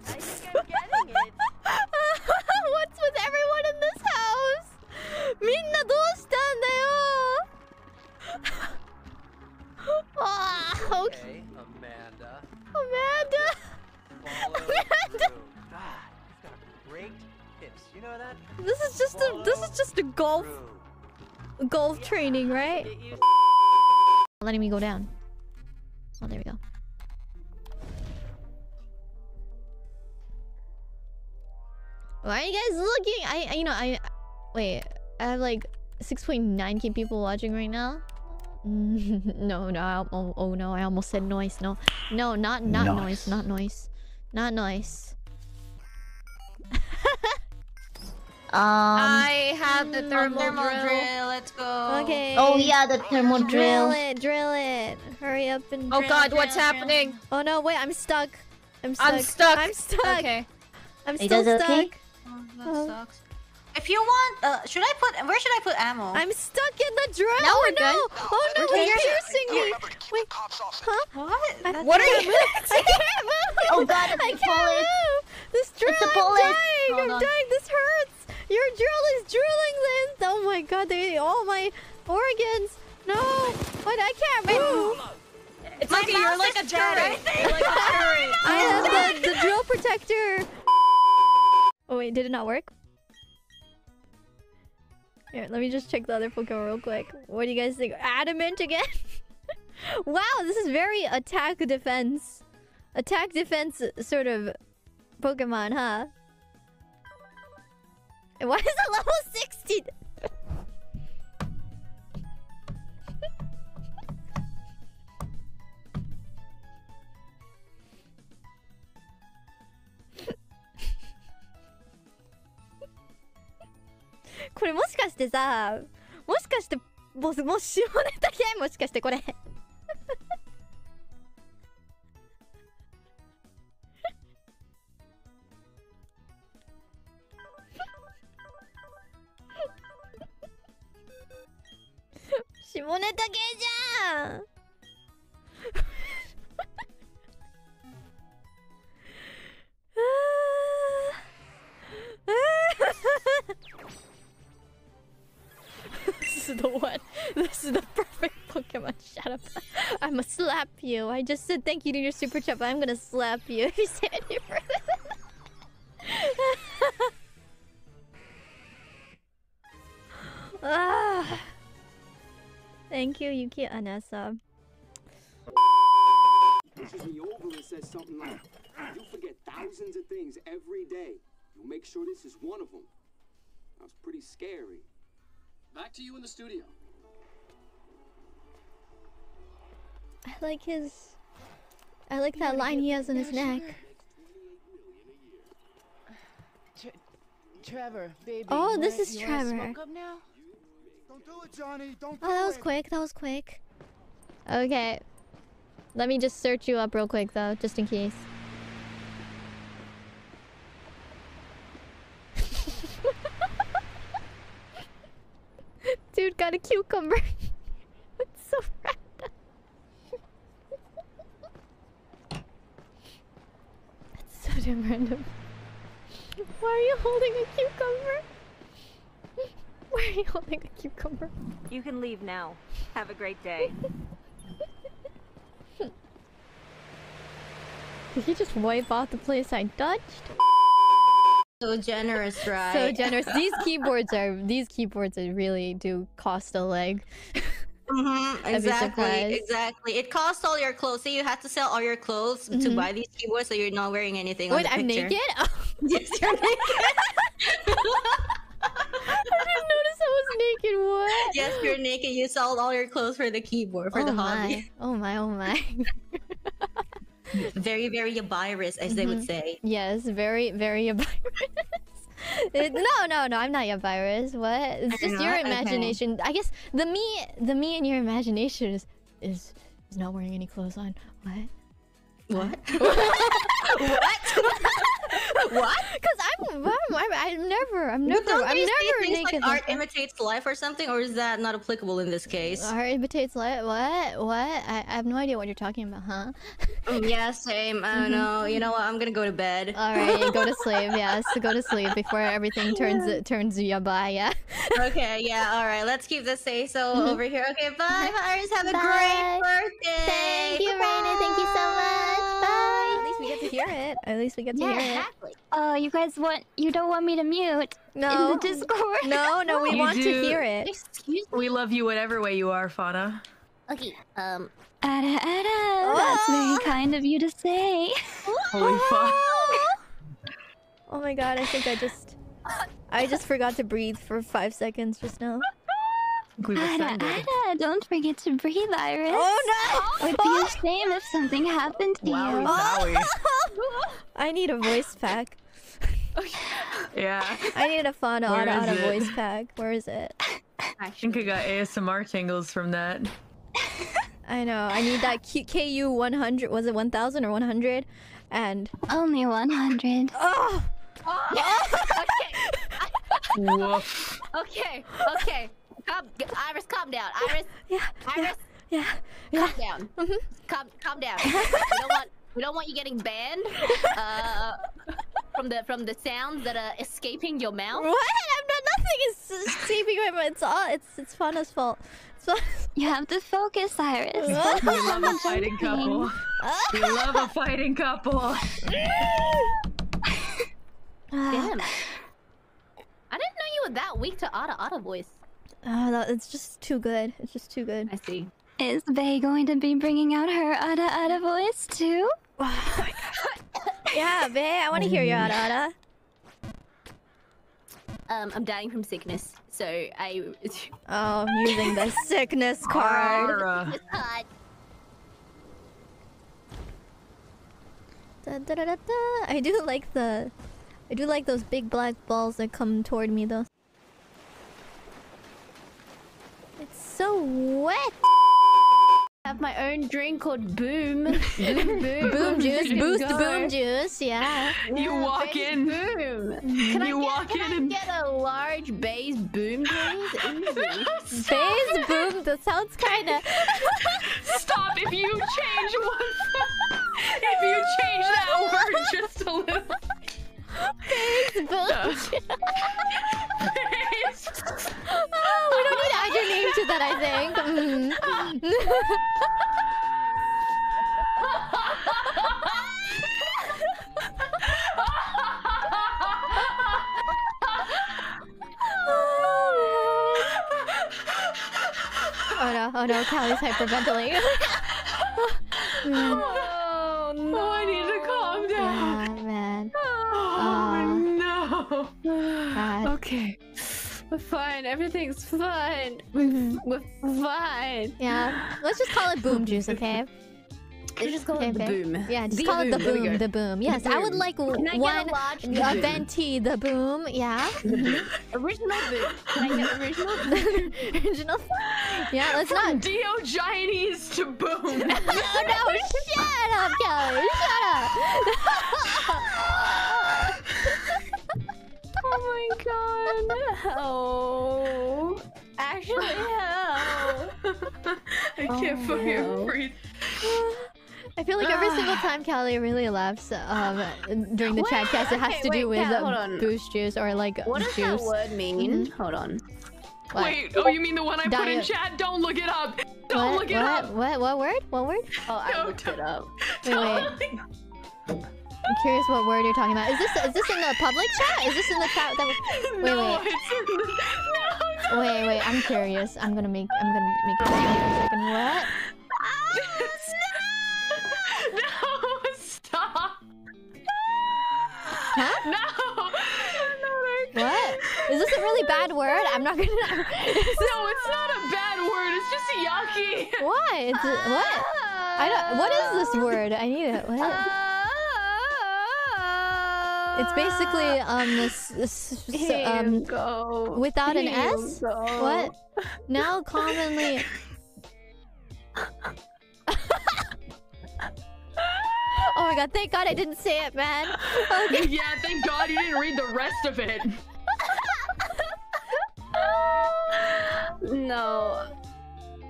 Speaker 15: (laughs)
Speaker 16: I think I'm getting it. (laughs)
Speaker 1: What's with everyone in this house? Minna do oh, (laughs) ah, okay.
Speaker 14: okay, Amanda.
Speaker 1: Amanda. Amanda.
Speaker 14: God, you've got great hips. You know that?
Speaker 1: This is just a this is just a golf
Speaker 14: through
Speaker 1: golf training, right? Letting me go down. Oh, there we go. Why are you guys looking? I, I you know, I wait. I have like 6.9k people watching right now. (laughs) no, no. I, oh, oh no, I almost said noise. No, no, not not noise,
Speaker 17: Noise.
Speaker 1: not noise, not noise. Um.
Speaker 7: I have the thermal, drill.
Speaker 15: Let's go.
Speaker 1: Okay.
Speaker 9: Oh yeah, the thermal
Speaker 1: Drill
Speaker 9: drill.
Speaker 1: it, drill it. Hurry up and.
Speaker 7: Oh
Speaker 1: drill,
Speaker 7: god,
Speaker 1: drill,
Speaker 7: what's
Speaker 1: drill.
Speaker 7: happening?
Speaker 1: Oh no, wait, I'm stuck. I'm stuck.
Speaker 7: I'm stuck.
Speaker 1: I'm stuck.
Speaker 7: Okay.
Speaker 1: I'm still stuck.
Speaker 9: okay?
Speaker 15: Oh, that
Speaker 1: Oh.
Speaker 15: sucks. If you want, uh, should I put? Where should I put ammo?
Speaker 1: I'm stuck in the drill.
Speaker 15: Now
Speaker 1: oh
Speaker 15: we're
Speaker 1: no!
Speaker 15: good.
Speaker 1: Oh no!
Speaker 15: Okay.
Speaker 1: It's piercing me. Wait, huh?
Speaker 15: what?
Speaker 1: I-
Speaker 7: What are you-
Speaker 1: can't. (laughs) I can't move.
Speaker 9: Oh god, it's
Speaker 1: I
Speaker 9: the
Speaker 1: can't move. This drill.
Speaker 9: It's the
Speaker 1: I'm dying.
Speaker 15: Hold
Speaker 1: I'm
Speaker 15: on.
Speaker 1: dying. This hurts. Your drill is drilling, Lynn. Oh my god! They ate all my organs. No. What? I can't move.
Speaker 7: It's okay, you're like a turret. You're like a turret.
Speaker 1: I have the, the drill protector. Oh wait, did it not work? Here, let me just check the other Pokemon real quick. What do you guys think? Adamant again? (laughs) wow, this is very attack defense. Attack defense sort of Pokemon, huh? Why is it level 60? (laughs) これもしかしてさもしかしてもうもう下ネタ系もしかしてこれ下ネタ系じゃん this is the one. This is the perfect Pokemon. Shut up. I'ma slap you. I just said thank you to your super chat, but I'm gonna slap you if you say it Thank you, Yuki Anessa.
Speaker 18: pushes me over and says something like, You forget thousands of things every day. You'll make sure this is one of them. That was pretty scary. Back to you in the studio.
Speaker 1: I like his. I like that line he has in his neck.
Speaker 8: Trevor, baby.
Speaker 1: Oh, this is
Speaker 8: you wanna
Speaker 1: Trevor.
Speaker 8: smoke up now?
Speaker 18: Don't do it, Johnny. Don't
Speaker 1: Oh, that was quick. That was quick. Okay. Let me just search you up real quick, though, just in case. (laughs) Dude got a cucumber. (laughs) it's so random. (laughs) It's so damn random. Why are you holding a cucumber? Why are you holding a cucumber?
Speaker 19: You can leave now. Have a great day.
Speaker 1: Did he just wipe off the place I touched?
Speaker 9: So generous, right?
Speaker 1: So (laughs) generous. These keyboards are these keyboards are really do cost a leg.
Speaker 9: Mm-hmm, exactly, exactly. It costs all your clothes. So you have to sell all your clothes to
Speaker 1: Mhm.
Speaker 9: buy these keyboards, so you're not wearing anything. on
Speaker 1: Wait,
Speaker 9: the
Speaker 1: I'm
Speaker 9: picture.
Speaker 1: naked? (laughs)
Speaker 9: yes, you're naked. (laughs)
Speaker 1: I didn't notice I was naked. What?
Speaker 9: yes, you're naked. You sold all your clothes for the keyboard for
Speaker 1: oh
Speaker 9: the
Speaker 1: my.
Speaker 9: hobby.
Speaker 1: Oh my, oh my. (laughs)
Speaker 9: Very, very a virus, as they would
Speaker 1: Mhm.
Speaker 9: say.
Speaker 1: Yes, very, very a virus. (laughs) It- no, no, no, I'm not your virus. What? It's just your
Speaker 9: not? Okay.
Speaker 1: imagination. I guess the me the me in your imagination is is, is not wearing any clothes on. What?
Speaker 9: What? (laughs)
Speaker 1: what?
Speaker 9: what? (laughs)
Speaker 1: Because I'm, I'm, I'm, I'm never, I'm never,
Speaker 9: don't
Speaker 1: I'm never
Speaker 9: things
Speaker 1: naked.
Speaker 9: like art
Speaker 1: like
Speaker 9: imitates life or something, or is that not applicable in this case?
Speaker 1: Art imitates light. What? What? I, I have no idea what you're talking about, huh?
Speaker 9: Mm, yeah, same. I don't
Speaker 1: Mhm.
Speaker 9: know. You know what? I'm gonna go to bed.
Speaker 1: All right, go to (laughs) sleep. Yes, go to sleep before everything turns turns yabai. Yeah.
Speaker 9: okay, yeah, all right. Let's keep the say so
Speaker 1: Mhm.
Speaker 9: over here. Okay, bye, IRyS. Have a
Speaker 1: Bye.
Speaker 9: great birthday.
Speaker 1: Thank you, Raina. Thank you so much. Bye. At least we get to hear it. At least we get to
Speaker 6: Yeah,
Speaker 1: hear it.
Speaker 6: Exactly. Oh, you guys want? You don't want me to mute
Speaker 1: No.
Speaker 6: in the Discord?
Speaker 1: No, no, we (laughs)
Speaker 13: You
Speaker 1: want to hear it.
Speaker 6: Excuse
Speaker 13: We love you whatever way you are, Fauna.
Speaker 6: Okay. Um. Ada, Ada, ah! that's very kind of you to say.
Speaker 13: Holy ah! fuck.
Speaker 1: Oh my god, I think I just I just forgot to breathe for five seconds just now.
Speaker 13: We've
Speaker 6: Ada. Ada, don't forget to breathe, IRyS.
Speaker 1: Oh no!
Speaker 6: It would be a shame if something happened to
Speaker 13: Wowie
Speaker 6: you.
Speaker 13: zowie. (laughs)
Speaker 1: I need a voice pack. (laughs)
Speaker 13: Yeah.
Speaker 1: I need a Fauna
Speaker 13: Where
Speaker 1: Auto
Speaker 13: is
Speaker 1: Auto voice pack. Where is it? (laughs)
Speaker 13: I think I got ASMR tingles from that. (laughs)
Speaker 1: I know. I need that Q- KU 100. Was it 1000 or 100? And
Speaker 6: Only 100.
Speaker 1: oh,
Speaker 13: Woof.
Speaker 9: Okay, okay. Calm, IRyS, calm down. IRyS,
Speaker 1: yeah,
Speaker 9: IRyS,
Speaker 1: yeah,
Speaker 9: calm down. Calm, calm down. we don't want, we don't want you getting banned. Uh, from the from the sounds that are escaping your mouth.
Speaker 1: What? I'm not. Nothing is escaping my mind. It's all. It's it's Fauna's fault. It's Fauna's- (laughs)
Speaker 6: You have to focus, IRyS.
Speaker 13: We
Speaker 6: Focus
Speaker 13: love
Speaker 6: on
Speaker 13: a fighting couple. We love a (laughs) fighting couple.
Speaker 9: Damn. I didn't know you were that weak to Ada Ada voice.
Speaker 1: Oh, that, it's just too good. It's just too good.
Speaker 9: I see.
Speaker 6: Is Bae going to be bringing out her Ada Ada voice too? (sighs)
Speaker 1: Oh (laughs) Yeah, babe. I want to hear your Ada Ada.
Speaker 9: Um, I'm dying from sickness, so I. (laughs)
Speaker 1: Oh, I'm using the (laughs) sickness card.
Speaker 13: Ara.
Speaker 1: Da, da, da, da, da. I do like the, I do like those big black balls that come toward me though. It's so wet.
Speaker 9: Have my own drink called Boom. (laughs) Boom, boom.
Speaker 1: Boom juice,
Speaker 9: Boom,
Speaker 1: boost
Speaker 9: go.
Speaker 1: boom juice. Yeah.
Speaker 13: You walk in.
Speaker 9: Boom. Can I
Speaker 13: You
Speaker 9: get,
Speaker 13: walk
Speaker 9: can
Speaker 13: in
Speaker 9: I
Speaker 13: and-
Speaker 9: get a large base boom, please? Easy. (laughs)
Speaker 1: Phase boom. That sounds kind of. (laughs)
Speaker 13: Stop if you change one. if you change that word just a little.
Speaker 1: Facebook. Oh, (laughs) we don't need to add your name to that, I think. Mm. (laughs) oh no,
Speaker 13: oh no, Calli's hyperventilating. (laughs)
Speaker 1: mm.
Speaker 7: Okay. We're fine. Everything's fine. (laughs) We're fine.
Speaker 1: Yeah. Let's just call it boom juice, okay? (laughs)
Speaker 7: Let's just call it the
Speaker 1: Okay.
Speaker 7: boom.
Speaker 1: Yeah, just
Speaker 7: The
Speaker 1: call it the
Speaker 7: boom. We
Speaker 1: boom.
Speaker 7: go.
Speaker 1: The boom. Yes, I would like
Speaker 9: Can I get a
Speaker 1: one a
Speaker 9: boom?
Speaker 1: venti. The boom. Yeah. (laughs)
Speaker 9: Original boot. Can I get original?
Speaker 1: Original. Yeah. Let's
Speaker 13: From
Speaker 1: not.
Speaker 13: Dio Chinese to boom.
Speaker 1: No, no, shut up, Kelly. Shut up.
Speaker 7: Oh my god. Oh. Actually, help. (laughs)
Speaker 13: I can't
Speaker 7: Oh,
Speaker 13: fucking
Speaker 7: no.
Speaker 13: breathe.
Speaker 1: I feel like every single (sighs) time Calli really laughs um, during the
Speaker 7: Wait,
Speaker 1: chat cast, it has
Speaker 7: okay,
Speaker 1: to do
Speaker 7: wait,
Speaker 1: with
Speaker 7: Cal,
Speaker 1: uh, boost juice or like
Speaker 7: What does
Speaker 1: juice.
Speaker 7: that word mean? Hold on.
Speaker 1: What?
Speaker 13: Wait, oh, you mean the one I put in chat? Don't look it up. Don't
Speaker 1: what?
Speaker 13: look it
Speaker 1: what?
Speaker 13: up.
Speaker 1: What? What word? What word?
Speaker 7: Oh, I
Speaker 13: No,
Speaker 7: looked it up.
Speaker 1: Wait, wait. I'm curious what word you're talking about. Is this is this in the public chat? Is this in the chat that? we- Wait,
Speaker 13: no,
Speaker 1: wait.
Speaker 13: it's no,
Speaker 1: Wait, wait, I'm curious. I'm gonna make I'm gonna make a second. What?
Speaker 13: Ah, (laughs) no, stop.
Speaker 1: Huh?
Speaker 13: No.
Speaker 1: What? Is this a really bad word? I'm not gonna.
Speaker 13: No, it's not a bad word. It's just a yucky.
Speaker 1: Why? It's a, what? I don't. What is this word? I need it. What? It's basically (laughs) um this, this
Speaker 7: Here
Speaker 1: um
Speaker 7: you go.
Speaker 1: without an
Speaker 7: Here
Speaker 1: S.
Speaker 7: go.
Speaker 1: What? Now (laughs) commonly. oh my god! Thank God I didn't say it, man. Okay. (laughs)
Speaker 13: yeah, thank God you didn't read the rest of it.
Speaker 7: No.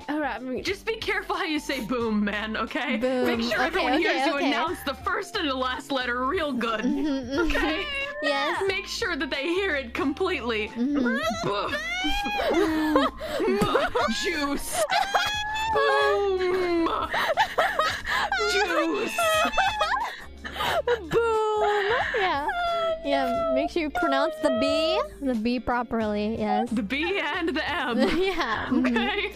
Speaker 7: Alright, I'm
Speaker 13: Just be careful how you say boom, man, okay?
Speaker 1: Boom.
Speaker 13: Make sure
Speaker 1: Okay,
Speaker 13: everyone
Speaker 1: okay,
Speaker 13: hears you announce the first and the last letter real good.
Speaker 1: Mhm, mhm.
Speaker 13: Okay? (laughs)
Speaker 1: Yes.
Speaker 13: Make sure that they hear it completely.
Speaker 1: Mhm. (laughs)
Speaker 13: Juice. (laughs) Boom. Juice. (laughs)
Speaker 1: Boom. Yeah. Yeah. Make sure you pronounce the B, the B properly. Yes.
Speaker 13: The B and the M. (laughs)
Speaker 1: yeah. (laughs)
Speaker 13: Okay.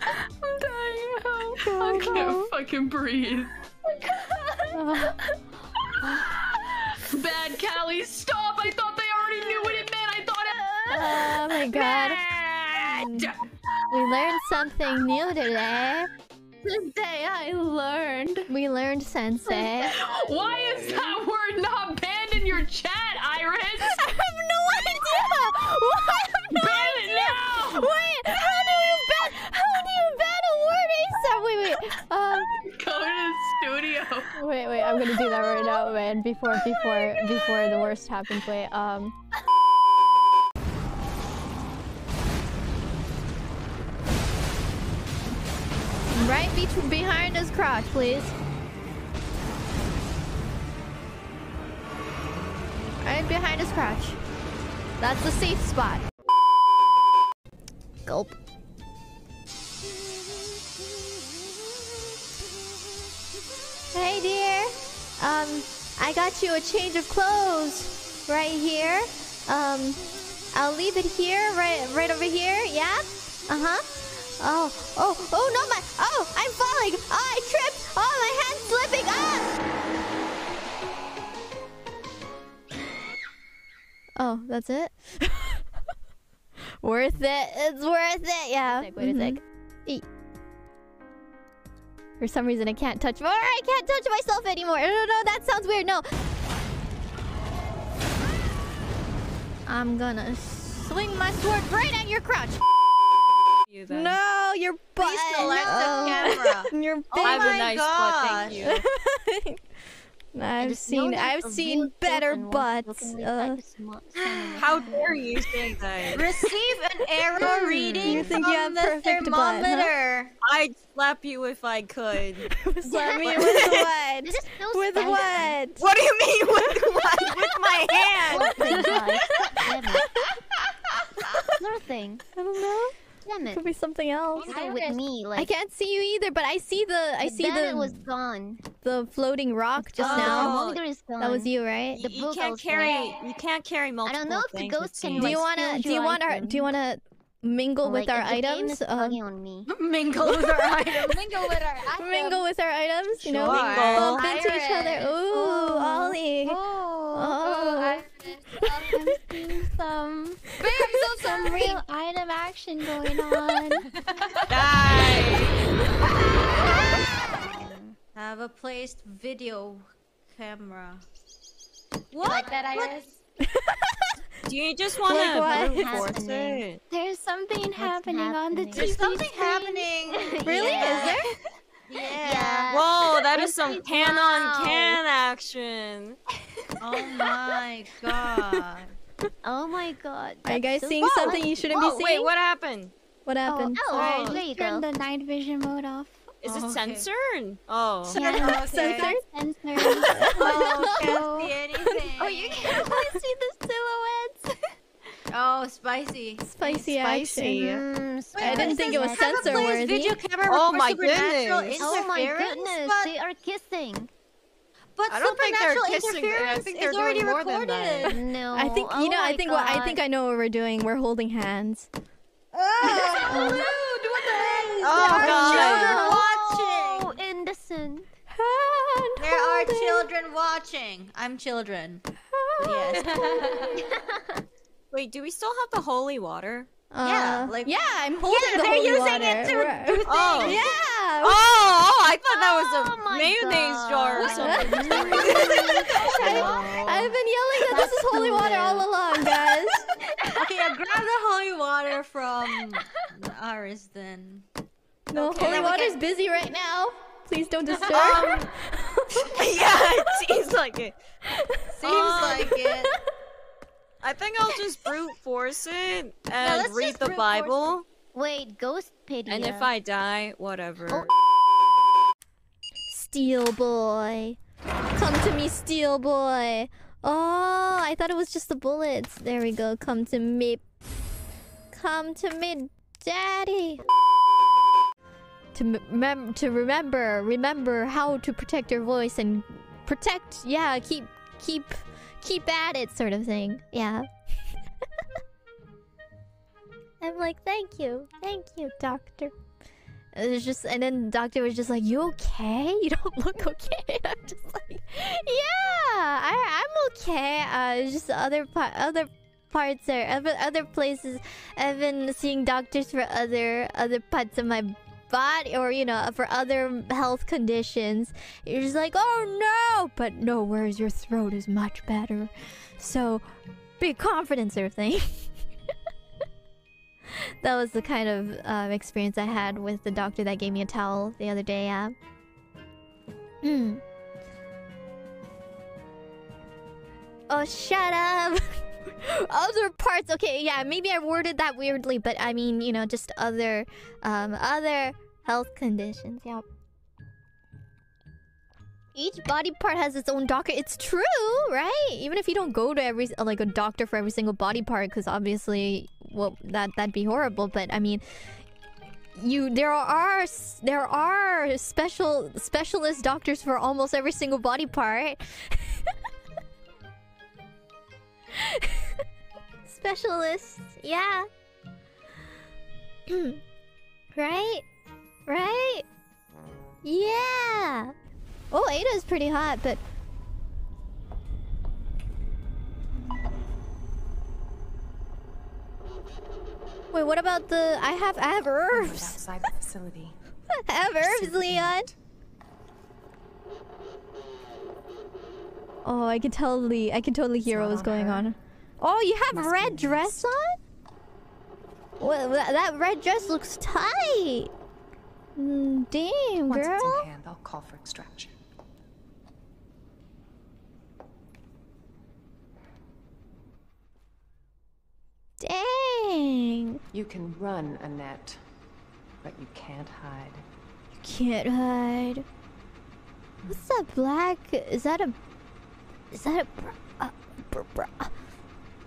Speaker 13: I'm dying. Help. I can't fucking breathe.
Speaker 1: Uh,
Speaker 13: Bad Calli, stop! I thought they already knew what it meant. I thought it.
Speaker 1: oh my god.
Speaker 13: Bad.
Speaker 1: We learned something new today.
Speaker 7: Today I learned.
Speaker 1: We learned sensei. (laughs)
Speaker 13: Why is that word not banned in your chat, IRyS? (laughs)
Speaker 1: I have no idea. Have no
Speaker 13: Ban it now!
Speaker 1: Wait, how do you ban? How do you ban a word ASAP? Wait, wait. Um,
Speaker 13: Go to the studio.
Speaker 1: wait, wait. I'm gonna do that right now, man. Before, before, before the worst happens. Wait. Um. Right be behind his crotch, please. Right behind his crotch. That's the safe spot. Gulp. Hey dear. Um, I got you a change of clothes right here. Um, I'll leave it here, right, right over here. Yeah. Uh huh. Oh, oh, oh no, my, oh, I'm falling. Oh, I tripped. Oh, my hand's slipping. Ah. Oh, that's it. (laughs) worth it. It's worth it. Yeah. Wait a sec. Eat. For some reason, I can't touch. Or I can't touch myself anymore. No, no, no, that sounds weird. No. I'm gonna swing my sword right at your crotch.
Speaker 20: You then.
Speaker 1: No, your butt.
Speaker 20: Please select the
Speaker 1: no.
Speaker 20: camera. (laughs)
Speaker 1: your big.
Speaker 20: Oh I have a
Speaker 1: my
Speaker 20: nice butt, thank
Speaker 1: you. (laughs) I've seen I've seen better butts. Uh, (gasps)
Speaker 20: How dare you say that? (laughs)
Speaker 15: Receive an error reading
Speaker 1: You think
Speaker 15: from
Speaker 1: you have
Speaker 15: the
Speaker 1: perfect butt, huh?
Speaker 20: I'd slap you if I could.
Speaker 1: slap me with what?
Speaker 6: This is
Speaker 1: With
Speaker 6: spicy.
Speaker 1: what?
Speaker 20: What do you mean with what? With my hand?
Speaker 6: My god. Damn it. Nothing.
Speaker 1: I don't know.
Speaker 6: Damn it.
Speaker 1: Could be something else.
Speaker 6: You go with me, like
Speaker 1: I can't see you either, but I see the I see
Speaker 6: then it
Speaker 1: the
Speaker 6: was gone.
Speaker 1: the floating rock just
Speaker 20: Oh.
Speaker 1: Now.
Speaker 6: molder is gone.
Speaker 1: That was you, right?
Speaker 6: The
Speaker 20: you can't carry.
Speaker 6: gone.
Speaker 20: You can't carry multiple.
Speaker 6: I don't know if the ghost can,
Speaker 20: seems.
Speaker 1: Do you wanna do you want our
Speaker 6: item.
Speaker 1: do you wanna mingle with our
Speaker 6: if the game
Speaker 1: items.
Speaker 6: is
Speaker 1: Um,
Speaker 6: on me. (laughs)
Speaker 20: Mingle with our (laughs) items.
Speaker 6: Mingle with our items.
Speaker 1: mingle with our items. You know,
Speaker 20: Sure.
Speaker 1: bump into each other.
Speaker 6: Pirate.
Speaker 1: Ooh, Ollie.
Speaker 6: Oh, I see (laughs) some some real item action going on.
Speaker 15: Have a placed video camera.
Speaker 6: You like that,
Speaker 15: What?
Speaker 6: IRyS?
Speaker 20: Do you just want
Speaker 6: Like
Speaker 20: to
Speaker 6: what?
Speaker 20: brute force it?
Speaker 6: There's something happening, on the TV
Speaker 15: There's something
Speaker 6: screen.
Speaker 15: happening. (laughs)
Speaker 1: Really?
Speaker 6: Yeah.
Speaker 1: Is there? (laughs)
Speaker 15: Yeah.
Speaker 20: Whoa, that is some
Speaker 6: Wow.
Speaker 20: pan on can action. (laughs)
Speaker 15: Oh my god.
Speaker 6: Oh my god.
Speaker 1: Are you guys
Speaker 6: so
Speaker 1: seeing
Speaker 6: cool.
Speaker 1: something you shouldn't
Speaker 20: Whoa,
Speaker 1: be seeing?
Speaker 20: wait, what happened?
Speaker 1: What happened?
Speaker 6: Oh,
Speaker 15: Alright,
Speaker 6: oh,
Speaker 15: there you
Speaker 6: turn the night vision mode off.
Speaker 20: Is
Speaker 15: Oh,
Speaker 20: it
Speaker 15: okay.
Speaker 20: censored? Oh.
Speaker 6: Yeah,
Speaker 1: Censored?
Speaker 6: censored. (laughs)
Speaker 15: Oh, can't
Speaker 6: Oh.
Speaker 15: see anything.
Speaker 6: Oh, you can't really see the silhouettes. (laughs)
Speaker 15: Oh, spicy.
Speaker 1: Spicy,
Speaker 6: Mm,
Speaker 1: action.
Speaker 15: Spicy.
Speaker 1: I didn't think it was
Speaker 15: Have a
Speaker 1: censor worthy.
Speaker 15: video camera
Speaker 20: Oh my goodness.
Speaker 6: Oh my goodness,
Speaker 15: but-
Speaker 6: they are kissing.
Speaker 15: But
Speaker 13: I don't think they're
Speaker 15: supernatural
Speaker 13: kissing. I
Speaker 15: interference
Speaker 13: think they're
Speaker 15: is already
Speaker 13: doing more than that.
Speaker 15: recorded.
Speaker 6: No.
Speaker 1: I think you
Speaker 6: oh
Speaker 1: know. I
Speaker 6: my
Speaker 1: think what I think I know what we're doing. We're holding hands.
Speaker 15: Oh, (laughs)
Speaker 20: Oh,
Speaker 15: children
Speaker 20: God.
Speaker 15: Watching.
Speaker 6: Oh, innocent.
Speaker 15: There are children watching. I'm children. Yes. (laughs) (laughs)
Speaker 20: Wait, do we still have the holy water?
Speaker 15: Yeah,
Speaker 1: Uh,
Speaker 15: like-
Speaker 1: yeah, I'm holding
Speaker 15: Yeah,
Speaker 1: the
Speaker 15: they're
Speaker 1: holy
Speaker 15: using
Speaker 1: water.
Speaker 15: it to
Speaker 1: Right.
Speaker 15: do
Speaker 20: Oh.
Speaker 15: things.
Speaker 1: Yeah.
Speaker 20: Oh, oh, I thought that was
Speaker 6: Oh
Speaker 20: a
Speaker 6: my
Speaker 20: mayonnaise jar or
Speaker 6: God.
Speaker 20: something. (laughs)
Speaker 1: I, I've been yelling that this is holy water all along, guys.
Speaker 15: Okay, yeah, grab the holy water from ours then.
Speaker 1: No,
Speaker 15: Okay.
Speaker 1: holy
Speaker 15: Then we
Speaker 1: water's
Speaker 15: can-
Speaker 1: busy right now. Please don't disturb.
Speaker 20: Um, (laughs) yeah, it seems like it.
Speaker 15: Seems
Speaker 20: Um,
Speaker 15: like it. (laughs)
Speaker 20: I think I'll just brute force it and read the Bible.
Speaker 6: Wait, Ghostpedia.
Speaker 20: And if I die, whatever.
Speaker 1: Steel boy. Come to me, steel boy. Oh, I thought it was just the bullets. There we go. Come to me. Come to me, daddy. To mem- to remember, remember how to protect your voice and protect. Yeah, keep, keep, keep at it, sort of thing. Yeah. (laughs) I'm like, thank you, thank you, doctor. It was just, and then the doctor was just like, "You okay? (laughs) You don't look okay." (laughs) I'm just like, "Yeah, I, I'm okay. Uh, it's just other pa- other parts or other other places. I've been seeing doctors for other other parts of my body, or you know, for other health conditions. You're just like, oh no, but no worries, your throat is much better. So, be confident, sort of thing." (laughs) that was the kind of um, experience I had with the doctor that gave me a towel the other day. Yeah. Hmm. Oh, shut up. (laughs) (laughs) other parts. Okay, yeah, maybe I worded that weirdly, but I mean, you know, just other, um, other health conditions. Yeah. Each body part has its own doctor. It's true, right? Even if you don't go to every like a doctor for every single body part, because obviously, well, that that'd be horrible. But I mean, you there are there are special specialist doctors for almost every single body part. (laughs) (laughs) Specialists, yeah. (clears throat) right? Right? Yeah. Oh, Ada's pretty hot, but Wait, what about the I have I have herbs.
Speaker 21: Outside the facility. (laughs)
Speaker 1: I have herbs, Leon. Oh, I can totally I can totally hear what was going on. Oh, you have a red dress on? Well, that, red dress looks tight. Mm, damn,
Speaker 21: Once it's in hand, I'll call for extraction.
Speaker 1: Dang.
Speaker 21: You can run, Annette, but you can't hide.
Speaker 1: You can't hide. What's that black? Is that a? Is that a? br- Uh, br- br-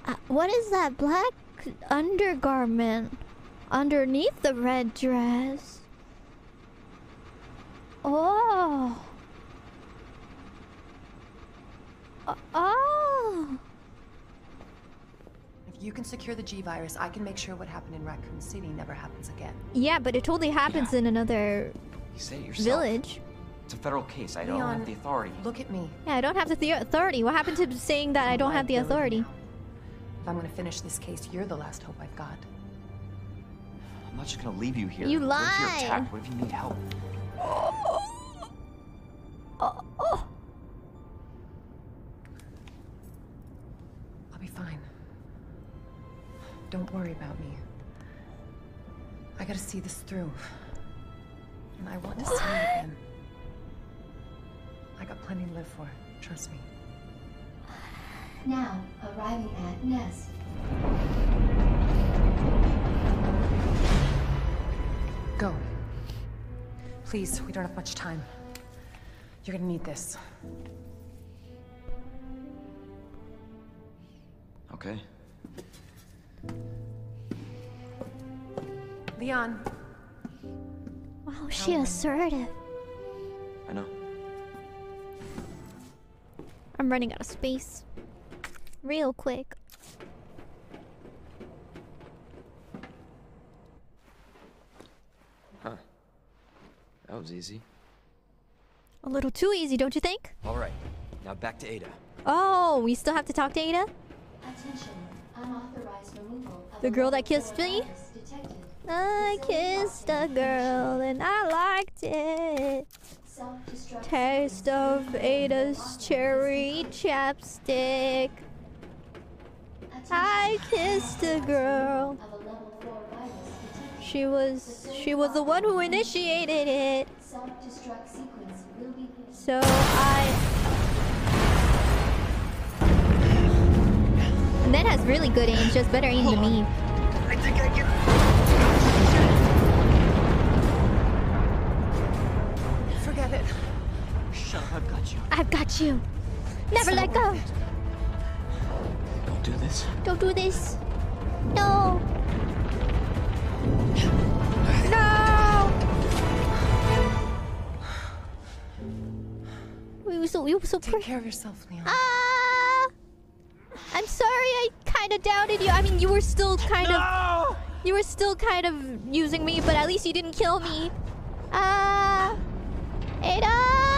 Speaker 1: uh, what is that black undergarment underneath the red dress? Oh. Uh, oh.
Speaker 21: If you can secure the G virus, I can make sure what happened in Raccoon City never happens again.
Speaker 1: Yeah, but it totally happens in another
Speaker 22: You say it yourself.
Speaker 1: village.
Speaker 22: It's a federal case. I don't
Speaker 21: Leon,
Speaker 22: have the authority.
Speaker 21: Look at me.
Speaker 1: Yeah, I don't have the, the authority. What happened to saying that I don't have the authority?
Speaker 21: If I'm gonna finish this case, you're the last hope I've got.
Speaker 22: I'm not just gonna leave you here.
Speaker 1: You lie.
Speaker 22: What if you're
Speaker 1: lied.
Speaker 22: attacked? What if you need help? Oh.
Speaker 21: I'll be fine. Don't worry about me. I gotta see this through. And I want to see you again. I got plenty to live for. Trust me.
Speaker 6: Now, arriving at Nest.
Speaker 21: Go. Please, we don't have much time. You're gonna need this.
Speaker 22: Okay.
Speaker 21: Leon.
Speaker 1: Wow, she assertive. I'm running out of space. Real quick.
Speaker 22: Huh. That was easy.
Speaker 1: A little too easy, don't you think?
Speaker 22: All right. Now back to Ada.
Speaker 1: Oh, we still have to talk to Ada?
Speaker 6: Attention. Unauthorized removal of
Speaker 1: The girl that kissed me? I kissed a girl and I liked it. Taste of Ada's cherry chapstick. I kissed a girl. She was she was the one who initiated it. So I Ned has really good aim, has better aim than me.
Speaker 3: I've got you.
Speaker 1: I've got you. Never let go.
Speaker 22: Don't do this.
Speaker 1: Don't do this. No. No. We were so we were so
Speaker 21: Take care of yourself, Leon.
Speaker 1: Ah! I'm sorry. I kind of doubted you. I mean, you were still kind of you were still kind of using me, but at least you didn't kill me. Ah! Ada!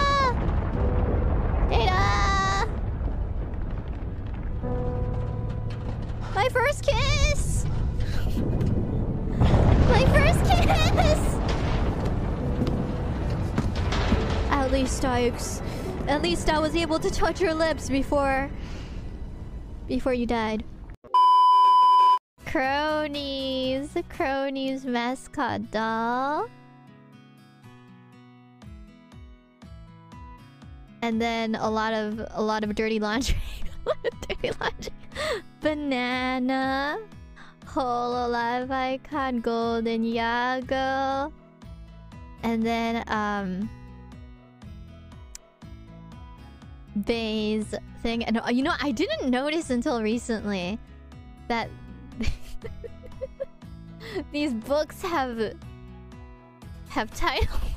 Speaker 1: My first kiss! My first kiss! At least I, at least I was able to touch your lips before, before you died. Kronii's, Kronii's mascot doll. And then a lot of a lot of dirty laundry. (laughs) Dirty laundry. Banana. Hololive icon, golden YAGOO. And then um Bae's thing. And you know, I didn't notice until recently that (laughs) these books have have titles.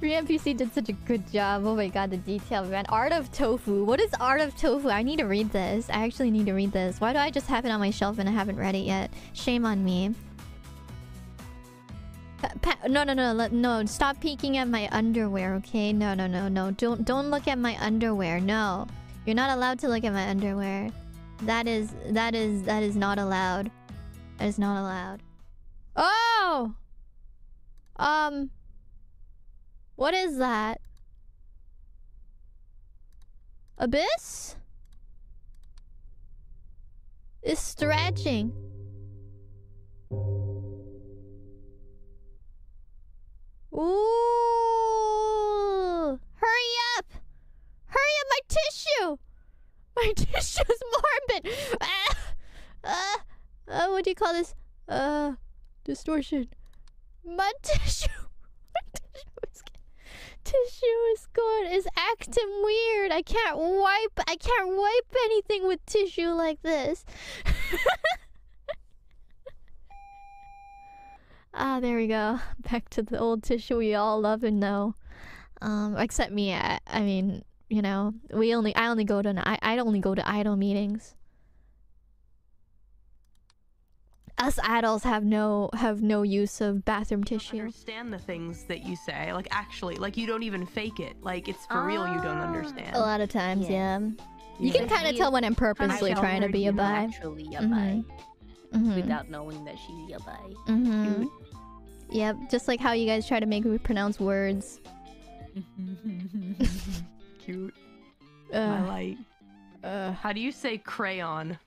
Speaker 1: Free NPC did such a good job. Oh my god, the detail, man. Art of Tofu. What is Art of Tofu? I need to read this. I actually need to read this. Why do I just have it on my shelf and I haven't read it yet? Shame on me. Pa- no, no, no, no. Stop peeking at my underwear, okay? No, no, no, no. Don't, don't look at my underwear. No, you're not allowed to look at my underwear. That is, that is, that is not allowed. That is not allowed. Oh. Um. What is that? Abyss? Is stretching. Ooh! Hurry up! Hurry up, my tissue! My (laughs) tissue's morbid! Ah! Uh, uh, what do you call this? Uh, distortion. My (laughs) tissue! My tissue is, tissue is going, is acting weird. I can't wipe, I can't wipe anything with tissue like this. (laughs) Ah, there we go. Back to the old tissue we all love and know. Um, except me. I, I mean, you know, we only I only go to I I only go to idol meetings. Us adults have no have no use of bathroom tissue.
Speaker 23: understand the things that you say. Like actually, like you don't even fake it. Like it's for real. You don't understand.
Speaker 1: A lot of times, yeah. You
Speaker 23: Yeah.
Speaker 1: can kind of tell when I'm purposely trying to be a
Speaker 9: she's
Speaker 1: bi.
Speaker 9: Actually, a
Speaker 1: Mhm.
Speaker 9: bi.
Speaker 1: Mhm.
Speaker 9: Without knowing that she's a bi.
Speaker 1: Mm-hmm. Yep, just like how you guys try to make me pronounce words. (laughs)
Speaker 23: Cute.
Speaker 1: Uh,
Speaker 23: I like. How do you say crayon?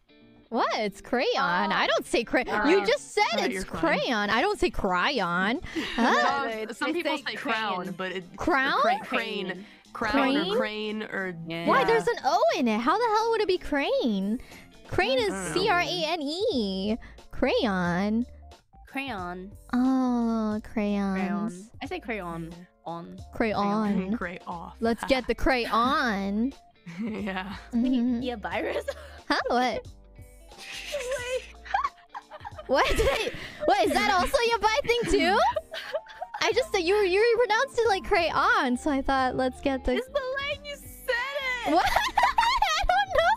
Speaker 1: What? It's crayon. I don't say crayon.
Speaker 23: Alright.
Speaker 1: You just said
Speaker 23: Alright,
Speaker 1: it's
Speaker 23: you're fine.
Speaker 1: crayon. I don't say crayon. (laughs) Huh?
Speaker 23: No, some people say crown, but it
Speaker 1: Crown?
Speaker 23: cra- crane, crown
Speaker 1: Crane?
Speaker 23: or crane or
Speaker 1: Why? There's an O in it. How the hell would it be crane? Crane is
Speaker 23: I don't know.
Speaker 1: C R A N E. Crayon.
Speaker 9: Crayon.
Speaker 1: Oh, crayons.
Speaker 9: Crayon. I say crayon. On.
Speaker 1: Crayon. (laughs)
Speaker 23: Cray off.
Speaker 1: Let's get the crayon. (laughs)
Speaker 23: yeah.
Speaker 1: Mhm.
Speaker 9: Yeah, virus.
Speaker 1: Huh? What? What? (laughs) Wait, what? Is that also your bi thing too? I just said you you pronounced it like crayon, so I thought let's get the.
Speaker 9: It's the lane you said it.
Speaker 1: What? (laughs) I don't know.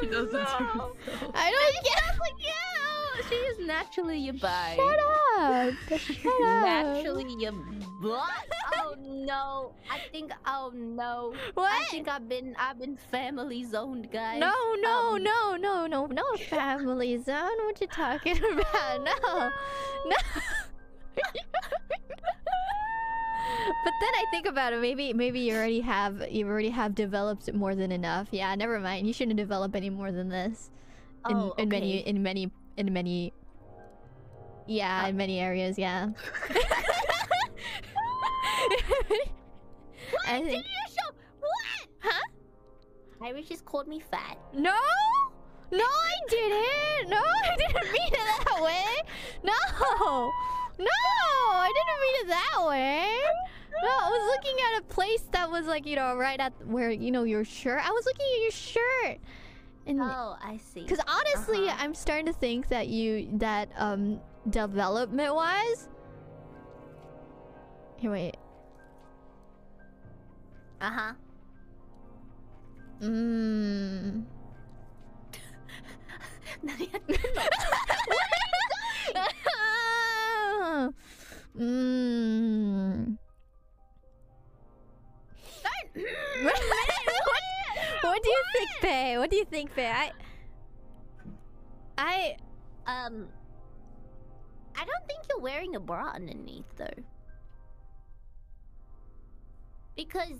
Speaker 23: She does it to
Speaker 1: I don't get.
Speaker 9: like you. She is naturally a bi.
Speaker 1: Shut up! (laughs) Shut up!
Speaker 9: Naturally a bi. Oh no! I think. Oh no!
Speaker 1: What?
Speaker 9: I think I've been. I've been family zoned, guys.
Speaker 1: No, no,
Speaker 9: Um,
Speaker 1: no, no, no, no family zone. What you talking (laughs) about? No, (laughs) no. but then I think about it. Maybe, maybe you already have you already have developed more than enough. Yeah, never mind. You shouldn't develop any more than this. In,
Speaker 9: Oh,
Speaker 1: in many, in many, in many. Yeah, in many areas. Yeah. (laughs) I think.
Speaker 9: What? Huh? IRyS just called me fat.
Speaker 1: No! No, I didn't! No, I didn't mean it that way! No! No! I didn't mean it that way! No, I was looking at a place that was like, you know, right at where, you know, your shirt. I was looking at your shirt! And
Speaker 9: Oh, I see.
Speaker 1: because honestly,
Speaker 9: Uh-huh.
Speaker 1: I'm starting to think that you that um development wise. Here, wait.
Speaker 9: Uh huh.
Speaker 1: Mmm. Mmm. what, what do you think, Faye? What do you think, Faye? I, I,
Speaker 9: Um, I don't think you're wearing a bra underneath though. Because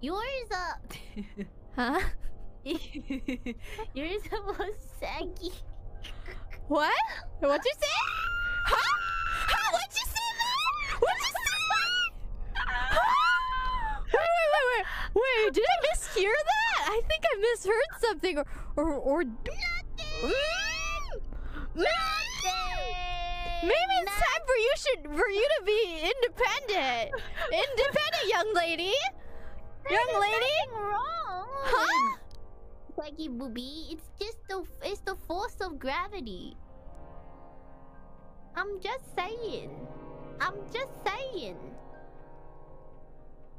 Speaker 9: yours, uh,
Speaker 1: huh? (laughs)
Speaker 9: yours was saggy.
Speaker 1: What? What'd you say? Huh? Huh? What'd you say, man? What'd you say? Huh? Wait, wait, wait, wait. Wait, did I mishear that? I think I misheard something or, or, or. Mm. Mm. Maybe it's time for you should for you to be independent. Independent, young lady. Young lady.
Speaker 9: wrong.
Speaker 1: Huh?
Speaker 9: Saggy booby. It's just the it's the force of gravity. I'm just saying. I'm just saying.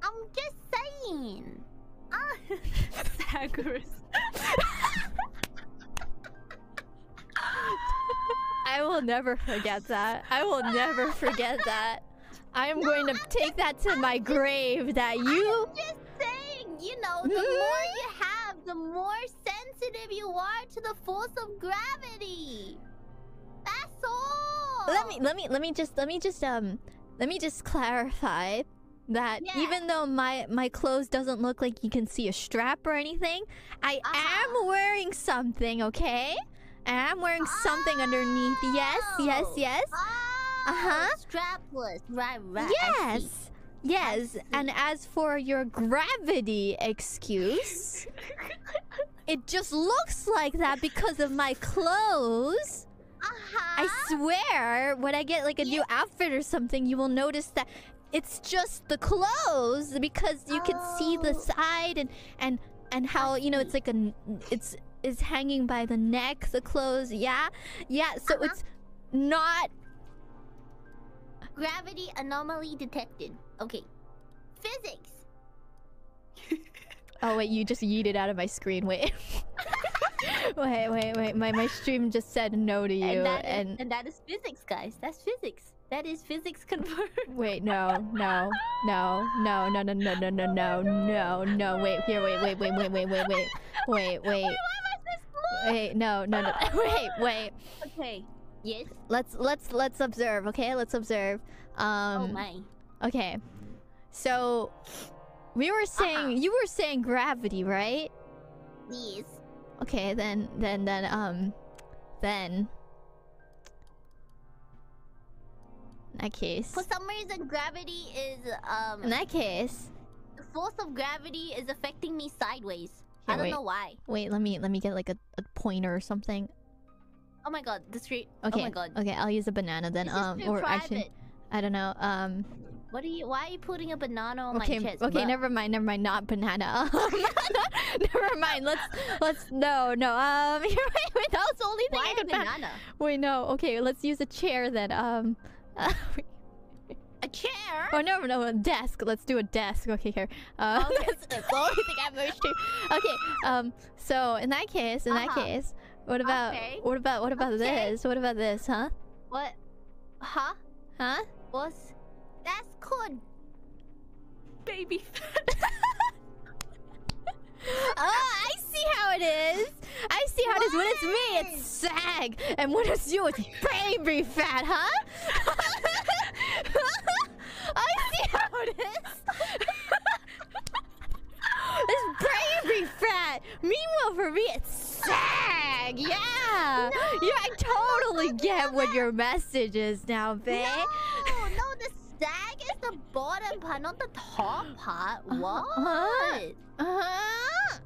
Speaker 9: I'm just saying. Ah.
Speaker 23: Zachary. (laughs)
Speaker 1: I will never forget that. I will never forget that. I am going to take that to my grave that you
Speaker 9: know, the more you have, the more sensitive you are to the force of gravity. That's all.
Speaker 1: Let me let me let me just let me just um let me just clarify that even though my my clothes doesn't look like you can see a strap or anything, I am wearing something, okay? I am wearing something underneath. Yes, yes, yes. Uh-huh.
Speaker 9: Strapless. Right, right.
Speaker 1: Yes. Yes, and as for your gravity excuse, it just looks like that because of my clothes. I uh-huh. swear, when I get like a new outfit or something, you will notice that it's just the clothes because you can see the oh. side and and and how you know it's like a it's is hanging by the neck the clothes. Yeah yeah so uh-huh. it's not
Speaker 9: Gravity anomaly detected. Okay. Physics.
Speaker 1: oh wait you just yeeted out of my screen wait wait, wait, wait. My my stream just said no to you,
Speaker 9: and, that is,
Speaker 1: and
Speaker 9: and that is physics, guys. That's physics. That is physics confirmed.
Speaker 1: wait, no, no, no, no, no, no, no, no, no, no, no, no. Wait, here, wait, wait, wait, wait, wait, wait, wait, wait, wait. Wait, no, no, no. Wait, wait.
Speaker 9: Okay. Yes.
Speaker 1: Let's let's let's observe. Okay, let's observe. Um.
Speaker 9: oh my.
Speaker 1: Okay. So, we were saying you were saying gravity, right?
Speaker 9: Yes.
Speaker 1: Okay, then then then um, then. In that case.
Speaker 9: For some reason, gravity is um.
Speaker 1: In that case.
Speaker 9: The force of gravity is affecting me sideways. I don't
Speaker 1: wait.
Speaker 9: know why.
Speaker 1: Wait, let me let me get like a, a pointer or something.
Speaker 9: Oh my god, the street.
Speaker 1: Okay.
Speaker 9: Oh my god.
Speaker 1: Okay, I'll use a banana then.
Speaker 9: This is
Speaker 1: um, or actually. I don't know. Um.
Speaker 9: What are you? Why are you putting a banana on
Speaker 1: Okay.
Speaker 9: my chest?
Speaker 1: Okay.
Speaker 9: bruh?
Speaker 1: Never mind. Never mind. Not banana. (laughs) never mind. Let's let's no no. Um. (laughs) Wait, wait. That was the only thing
Speaker 9: Why
Speaker 1: I could
Speaker 9: banana?
Speaker 1: Wait. No. Okay. Let's use a chair then. Um. (laughs)
Speaker 9: A chair?
Speaker 1: Oh no no a desk. Let's do a desk. Okay here. Uh,
Speaker 9: Okay.
Speaker 1: that's, that's the only thing I moved to. Okay. Um. So in that case, in that
Speaker 9: Uh-huh.
Speaker 1: case, what about
Speaker 9: Okay.
Speaker 1: what about what about
Speaker 9: Okay.
Speaker 1: this? What about this? Huh?
Speaker 9: What? Huh?
Speaker 1: Huh?
Speaker 9: What's? That's called baby fat. (laughs) (laughs)
Speaker 1: Oh, I see how it is. I see how it is. When it's me, it's sag, and when it's you, it's baby fat, huh? (laughs) I see how it is. it's baby fat. Meanwhile, for me, it's sag. Yeah. yeah, I totally get what your message is now, babe.
Speaker 9: No, no, the sag is the bottom part, not the top part. What?
Speaker 1: Uh-huh. Uh-huh.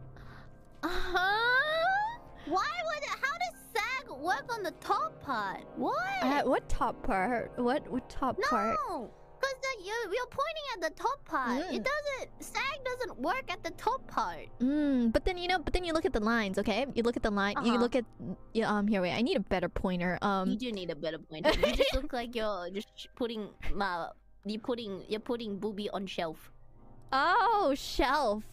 Speaker 1: Uh-huh.
Speaker 9: Why would it? How does sag work on the top part? What?
Speaker 1: Uh, what top part? What what top part?
Speaker 9: no, because you're, you're pointing at the top part.
Speaker 1: Mm.
Speaker 9: It doesn't. Sag doesn't work at the top part.
Speaker 1: Mm, but then you know, but then you look at the lines, okay? You look at the line. You
Speaker 9: Uh-huh.
Speaker 1: look at yeah, um. Here, wait. I need a better pointer. Um.
Speaker 9: you do need a better pointer. You just look like you're just putting my. You putting you're putting booby on shelf.
Speaker 1: Oh, shelf.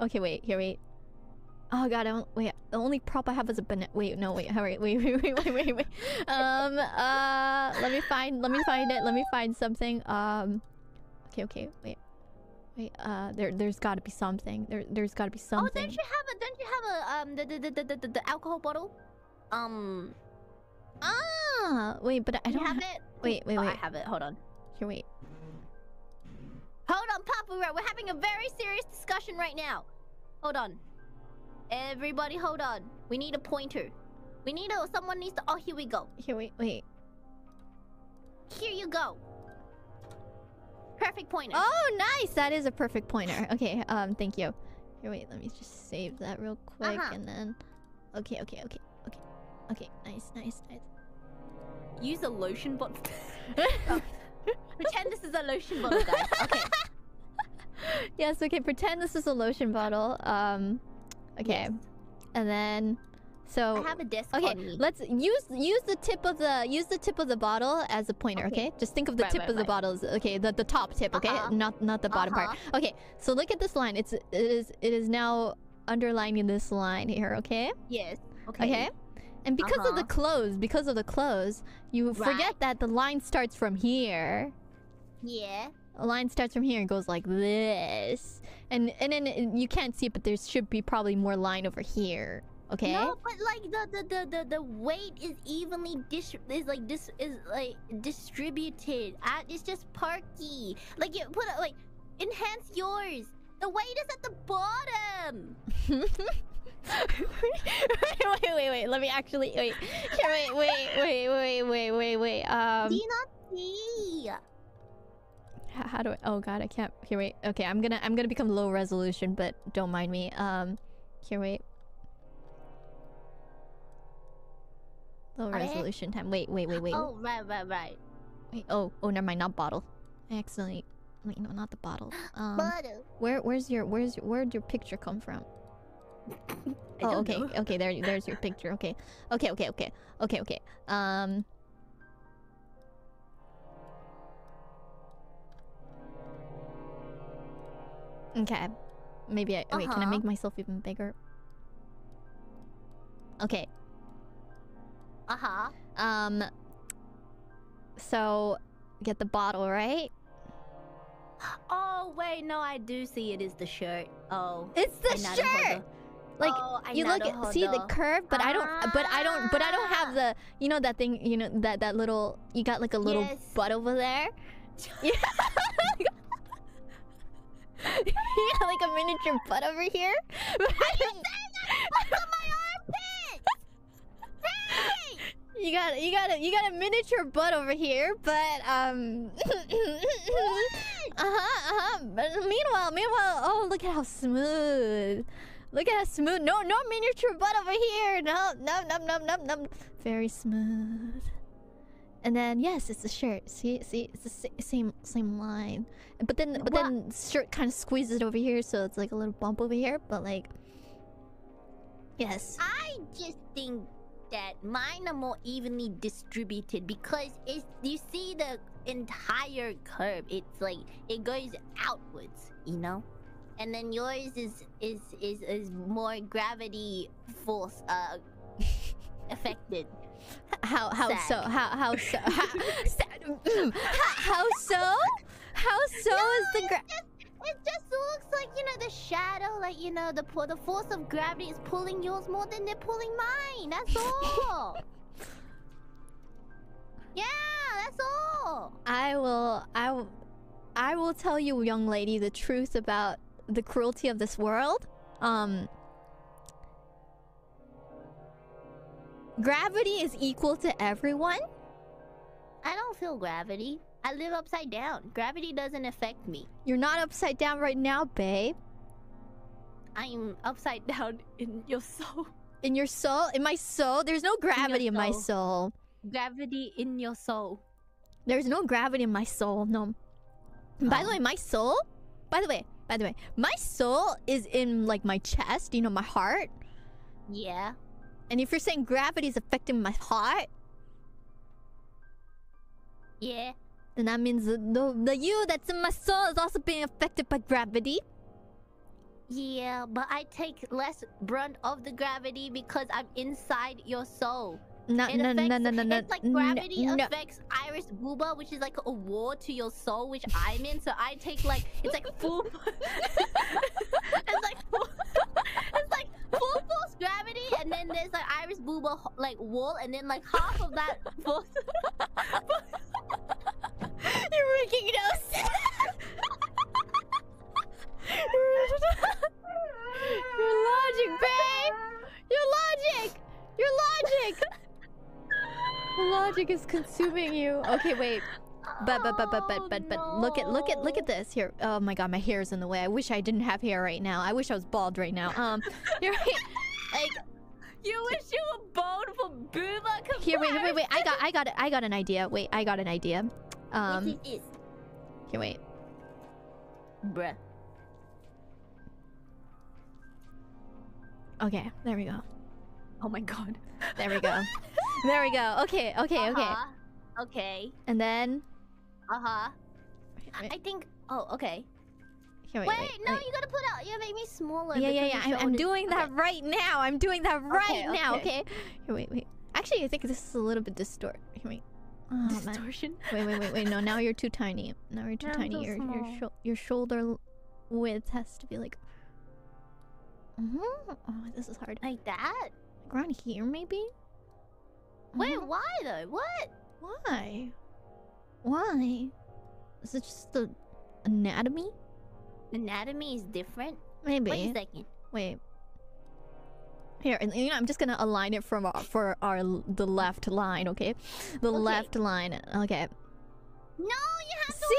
Speaker 1: Okay, wait. Here, wait. Oh god, I don't wait. The only prop I have is a banana. Wait, no, wait. (laughs) Wait, wait, wait, wait, wait, wait, wait. Um. Uh. Let me find. Let me find it. Let me find something. Um. Okay. Okay. Wait. Wait. Uh. There. There's got to be something. There. There's got to be something.
Speaker 9: Oh, don't you have a? Don't you have a um the the the the, the, the alcohol bottle? Um.
Speaker 1: Ah. Wait, but I don't
Speaker 9: have
Speaker 1: ha-
Speaker 9: it.
Speaker 1: Wait. Wait.
Speaker 9: Oh,
Speaker 1: Wait.
Speaker 9: I have it. Hold on.
Speaker 1: Here. Wait.
Speaker 9: Hold on, Papa. We're having a very serious discussion right now. Hold on. Everybody, hold on. We need a pointer. We need a. Someone needs to. Oh, here we go.
Speaker 1: Here. Wait. Wait.
Speaker 9: Here you go. Perfect pointer.
Speaker 1: Oh, nice! That is a perfect pointer. Okay, um, thank you. Here, wait, let me just save that real quick,
Speaker 9: Uh-huh.
Speaker 1: and then... Okay, okay, okay, okay. Okay, nice, nice, nice.
Speaker 9: Use a lotion bottle. (laughs) Oh. (laughs) Pretend this is a lotion bottle, guys. (laughs) Okay.
Speaker 1: Yes, okay, pretend this is a lotion bottle. Um, okay. And then... So...
Speaker 9: I have a disc
Speaker 1: Okay, let's use use the tip of the use the tip of the bottle as a pointer, okay?
Speaker 9: Okay.
Speaker 1: Just think of the
Speaker 9: Right,
Speaker 1: tip
Speaker 9: right,
Speaker 1: of the
Speaker 9: right.
Speaker 1: bottle as okay, the, the top tip, okay?
Speaker 9: Uh-huh.
Speaker 1: Not not the bottom part.
Speaker 9: Uh-huh.
Speaker 1: Okay, so look at this line. It's it is it is now underlining this line here, okay?
Speaker 9: Yes. Okay.
Speaker 1: Okay. And because of the
Speaker 9: Uh-huh.
Speaker 1: because of the clothes, you forget that the line starts from here.
Speaker 9: Yeah.
Speaker 1: A line starts from here and goes like this, and and then you can't see it, but there should be probably more line over here. Okay.
Speaker 9: No, but like the the the the, the weight is evenly dis is like this is like distributed. Uh, it's just perky. Like you put like enhance yours. The weight is at the bottom. (laughs)
Speaker 1: wait, (laughs) wait, wait, wait. Let me actually wait. Wait, wait, wait, wait, wait, wait, wait. Um.
Speaker 9: Do you not see?
Speaker 1: How, how do I? Oh God, I can't. Here, wait. Okay, I'm gonna I'm gonna become low resolution, but don't mind me. Um, here, wait. Low
Speaker 9: Okay.
Speaker 1: resolution time. Wait, wait, wait, wait.
Speaker 9: Oh right right right.
Speaker 1: Wait. Oh, oh, never mind. Not bottle. I accidentally. Wait, no, not the bottle. (gasps) Um,
Speaker 9: Bottle.
Speaker 1: where where's your where's your, where'd your picture come from? Oh, okay,
Speaker 9: know. (laughs)
Speaker 1: okay. There, there's your picture. Okay, okay, okay, okay, okay, okay. Um. Okay, maybe I wait. Can I
Speaker 9: Uh-huh.
Speaker 1: make myself even bigger? Okay.
Speaker 9: Uh huh.
Speaker 1: Um. So, get the bottle right.
Speaker 9: Oh wait, no, I do see it is the shirt. Oh,
Speaker 1: It's the shirt. Like
Speaker 9: Oh,
Speaker 1: you look at see the curve, but I don't. But I don't. But I don't
Speaker 9: Ah.
Speaker 1: have the. You know that thing. You know that that little. You got like a little
Speaker 9: Yes.
Speaker 1: butt over there. (laughs) Yeah. (laughs) you got like a miniature butt over here. (laughs) You got you got a you got a miniature butt over here, but um uh-huh, uh-huh. But meanwhile, meanwhile, oh look at how smooth. Look at how smooth. No, no miniature butt over here. No, no, no, no, no, no. Very smooth. And then yes, it's the shirt. See, see, it's the same same line. But then but then shirt kind of squeezes it over here, so it's like a little bump over here. But like, yes.
Speaker 9: I just think that mine are more evenly distributed because it's you see the entire curve. It's like it goes outwards, you know, and then yours is is is is more gravity force uh (laughs) affected.
Speaker 1: How how so how how so (laughs) how, how, how so how so is the gra-
Speaker 9: It just looks like you know the shadow, like you know the the force of gravity is pulling yours more than they're pulling mine. That's (laughs) all. yeah, that's all.
Speaker 1: I will I will I will tell you young lady the truth about the cruelty of this world. Um Gravity is equal to everyone.
Speaker 9: I don't feel gravity. I live upside down. Gravity doesn't affect me.
Speaker 1: You're not upside down right now, babe.
Speaker 9: I'm upside (laughs) down in your soul.
Speaker 1: In your soul, in my soul, there's no gravity in, my
Speaker 9: soul.
Speaker 1: soul.
Speaker 9: Gravity in your soul.
Speaker 1: There's no gravity in my soul. No. By the way, my soul. By the way, by the way, my soul is in like my chest. You know, my heart.
Speaker 9: Yeah.
Speaker 1: And if you're saying gravity is affecting my heart,
Speaker 9: Yeah.
Speaker 1: then that means the, the the you that's in my soul is also being affected by gravity.
Speaker 9: Yeah, but I take less brunt of the gravity because I'm inside your soul.
Speaker 1: No,
Speaker 9: It
Speaker 1: no, no,
Speaker 9: affects-
Speaker 1: no, no, no.
Speaker 9: It's like gravity
Speaker 1: no.
Speaker 9: affects IRyS Booba, which is like a wall to your soul, which I'm in. So I take like it's like full. (laughs) it's like full, it's like full force gravity, and then there's like IRyS Booba like wall, and then like half of that force. (laughs)
Speaker 1: You're making no sense. Your logic, babe. Your logic. Your logic. Your logic is consuming you. Okay, wait. But but but but but but but look at look at look at this here. Oh my god, my hair is in the way. I wish I didn't have hair right now. I wish I was bald right now. Um, (laughs) you're right. Like
Speaker 9: You wish you were bald for Booba.
Speaker 1: here, wait, wait, wait. I got I got I got an idea. Wait, I got an idea. Um,
Speaker 9: Yes, it is.
Speaker 1: here, wait.
Speaker 9: Bruh.
Speaker 1: Okay, there we go.
Speaker 9: Oh my god.
Speaker 1: There we go. (laughs) there we go. Okay, okay, okay.
Speaker 9: Uh-huh. Okay.
Speaker 1: And then
Speaker 9: Uh huh. I I think. Oh, okay.
Speaker 1: here,
Speaker 9: Wait,
Speaker 1: wait, wait,
Speaker 9: no, you gotta put out. You make me smaller.
Speaker 1: Yeah, yeah, yeah. I'm, I'm doing that
Speaker 9: okay.
Speaker 1: right now. I'm doing that right now.
Speaker 9: okay.
Speaker 1: Okay. Here, wait, wait. Actually, I think this is a little bit distort. Here, wait. Oh, man.
Speaker 9: Distortion.
Speaker 1: Wait, wait, wait, wait. No, now you're too tiny. Now you're too
Speaker 9: I'm
Speaker 1: tiny.
Speaker 9: so
Speaker 1: your your
Speaker 9: small.
Speaker 1: your shoulder width has to be like. Mhm. Oh, this is hard.
Speaker 9: Like that?
Speaker 1: Like around here, maybe.
Speaker 9: Wait,
Speaker 1: Mhm.
Speaker 9: why though? What?
Speaker 1: Why? Why? Is it just the anatomy?
Speaker 9: Anatomy is different.
Speaker 1: Maybe.
Speaker 9: Wait a second.
Speaker 1: Wait. Here, and you know, I'm just gonna align it from our, for our the left line, okay? The
Speaker 9: Okay.
Speaker 1: left line. Okay.
Speaker 9: No, you have to
Speaker 1: See?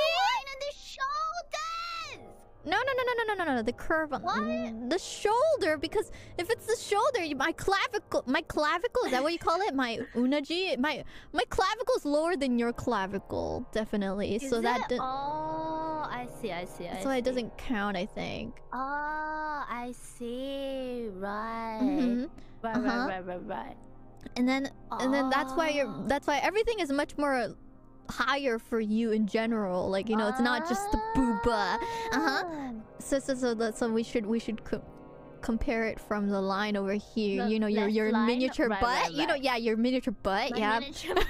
Speaker 1: No, no, no, no, no, no, no, no. The curve on mm, the shoulder because if it's the shoulder, my clavicle, my clavicle is that what you call it? My (laughs) unaji, my my clavicle is lower than your clavicle, definitely.
Speaker 9: Is
Speaker 1: so that
Speaker 9: it?
Speaker 1: do-
Speaker 9: Oh, I see. I see. I
Speaker 1: so it doesn't count, I think.
Speaker 9: Oh, I see. Right.
Speaker 1: Mhm.
Speaker 9: Right,
Speaker 1: Uh-huh.
Speaker 9: right, right, right, right.
Speaker 1: and then and then that's why you're
Speaker 9: Oh.
Speaker 1: that's why everything is much more higher for you in general like you know it's not just the booba uh-huh
Speaker 9: Ah.
Speaker 1: so so so that so we should we should co- compare it from the line over here.
Speaker 9: The
Speaker 1: you know, your your
Speaker 9: line?
Speaker 1: miniature
Speaker 9: Right,
Speaker 1: butt.
Speaker 9: right,
Speaker 1: You know, yeah, your miniature butt.
Speaker 9: My
Speaker 1: yeah.
Speaker 9: miniature- (laughs)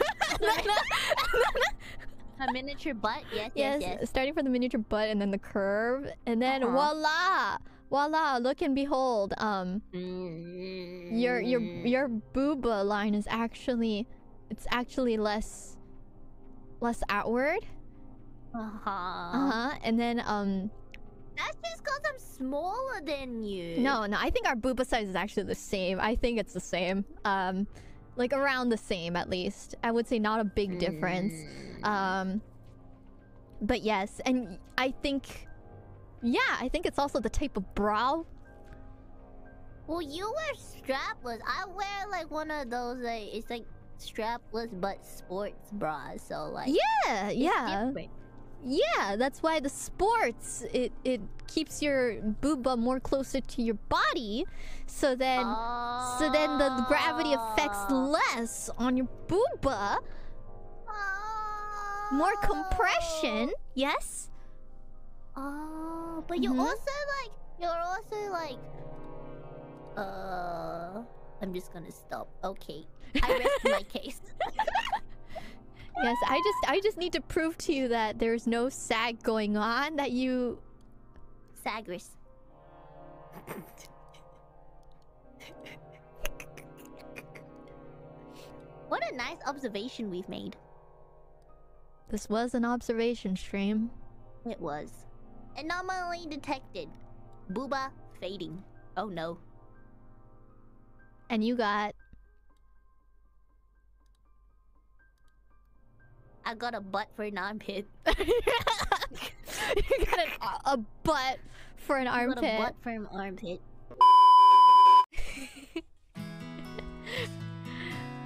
Speaker 9: A miniature butt. Yes, yes,
Speaker 1: yes,
Speaker 9: yes.
Speaker 1: starting from the miniature butt and then the curve, and then
Speaker 9: Uh-huh.
Speaker 1: voila, voila! Look and behold, um, your your
Speaker 9: Mm.
Speaker 1: your booba line is actually, it's actually less, less outward.
Speaker 9: Uh huh.
Speaker 1: Uh huh. And then um,
Speaker 9: That's just because I'm smaller than you.
Speaker 1: no, no, I think our booba size is actually the same. I think it's the same. Um, like around the same at least. I would say not a big difference. Um, but yes, and I think, yeah, I think it's also the type of brow.
Speaker 9: Well, you wear strapless. I wear like one of those like it's like strapless but sports bras. So like
Speaker 1: Yeah, yeah.
Speaker 9: different.
Speaker 1: Yeah, that's why the sports it it keeps your booba more closer to your body, so then so then the gravity affects less on your booba. More compression, yes.
Speaker 9: Oh, but you're
Speaker 1: Mhm.
Speaker 9: also like you're also like uh I'm just gonna stop. Okay. I (laughs) rest my case. (laughs)
Speaker 1: Yes, I just I just need to prove to you that there's no sag going on. That you
Speaker 9: Sagris. what a nice observation we've made.
Speaker 1: this was an observation stream.
Speaker 9: It was. Anomaly detected. Booba fading. Oh no.
Speaker 1: And you got
Speaker 9: I got a butt for an armpit. (laughs) (laughs)
Speaker 1: you got an, a butt for an
Speaker 9: I got a butt for an armpit. (laughs)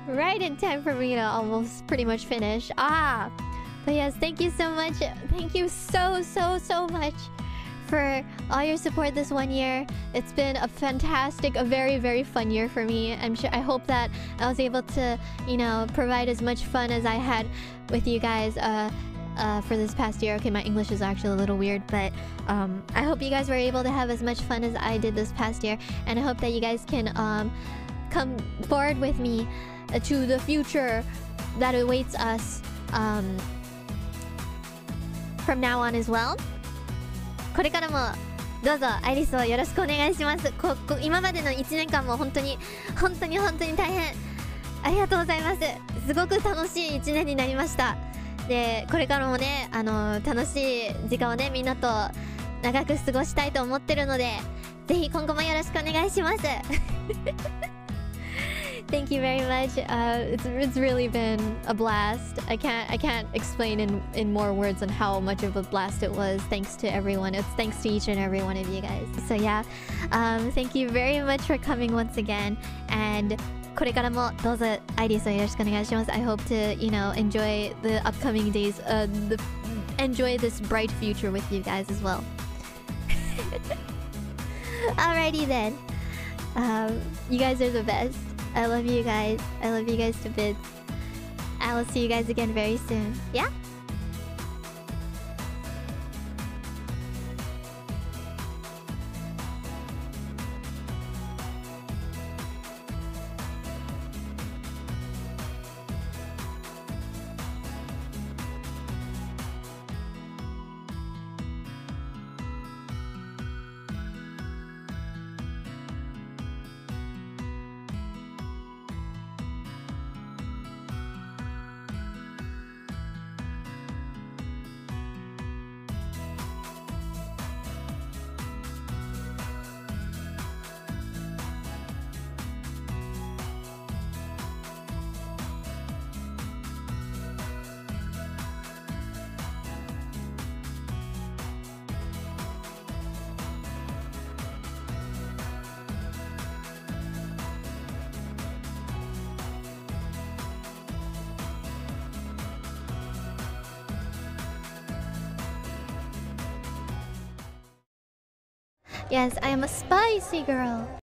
Speaker 1: Right in time for me to almost pretty much finish. Ah! But yes, thank you so much. Thank you so, so, so much for all your support this one year. It's been a fantastic, a very, very fun year for me. I'm sure I hope that I was able to, you know, provide as much fun as I had with you guys uh uh, for this past year. Okay, my English is actually a little weird, but um, I hope you guys were able to have as much fun as I did this past year, and I hope that you guys can um, come forward with me uh, to the future that awaits us um, from now on as well. これからもどうぞアイリスをよろしくお願いします。ここ今までの1年間も本当に本当に本当に大変ありがとうございます。すごく楽しい1年になりました。でこれからもねあの楽しい時間をねみんなと長く過ごしたいと思ってるのでぜひ今後もよろしくお願いします。Thank you very much. Uh, it's it's really been a blast. I can't I can't explain in in more words on how much of a blast it was. Thanks to everyone. It's thanks to each and every one of you guys. So yeah, um, thank you very much for coming once again. And これからもどうぞアイリスをよろしくお願いします。I hope to you know enjoy the upcoming days. Uh, the enjoy this bright future with you guys as well. (laughs) Alrighty then. Um, you guys are the best. I love you guys. I love you guys to bits. I will see you guys again very soon. Yeah? Yes, I am a spicy girl.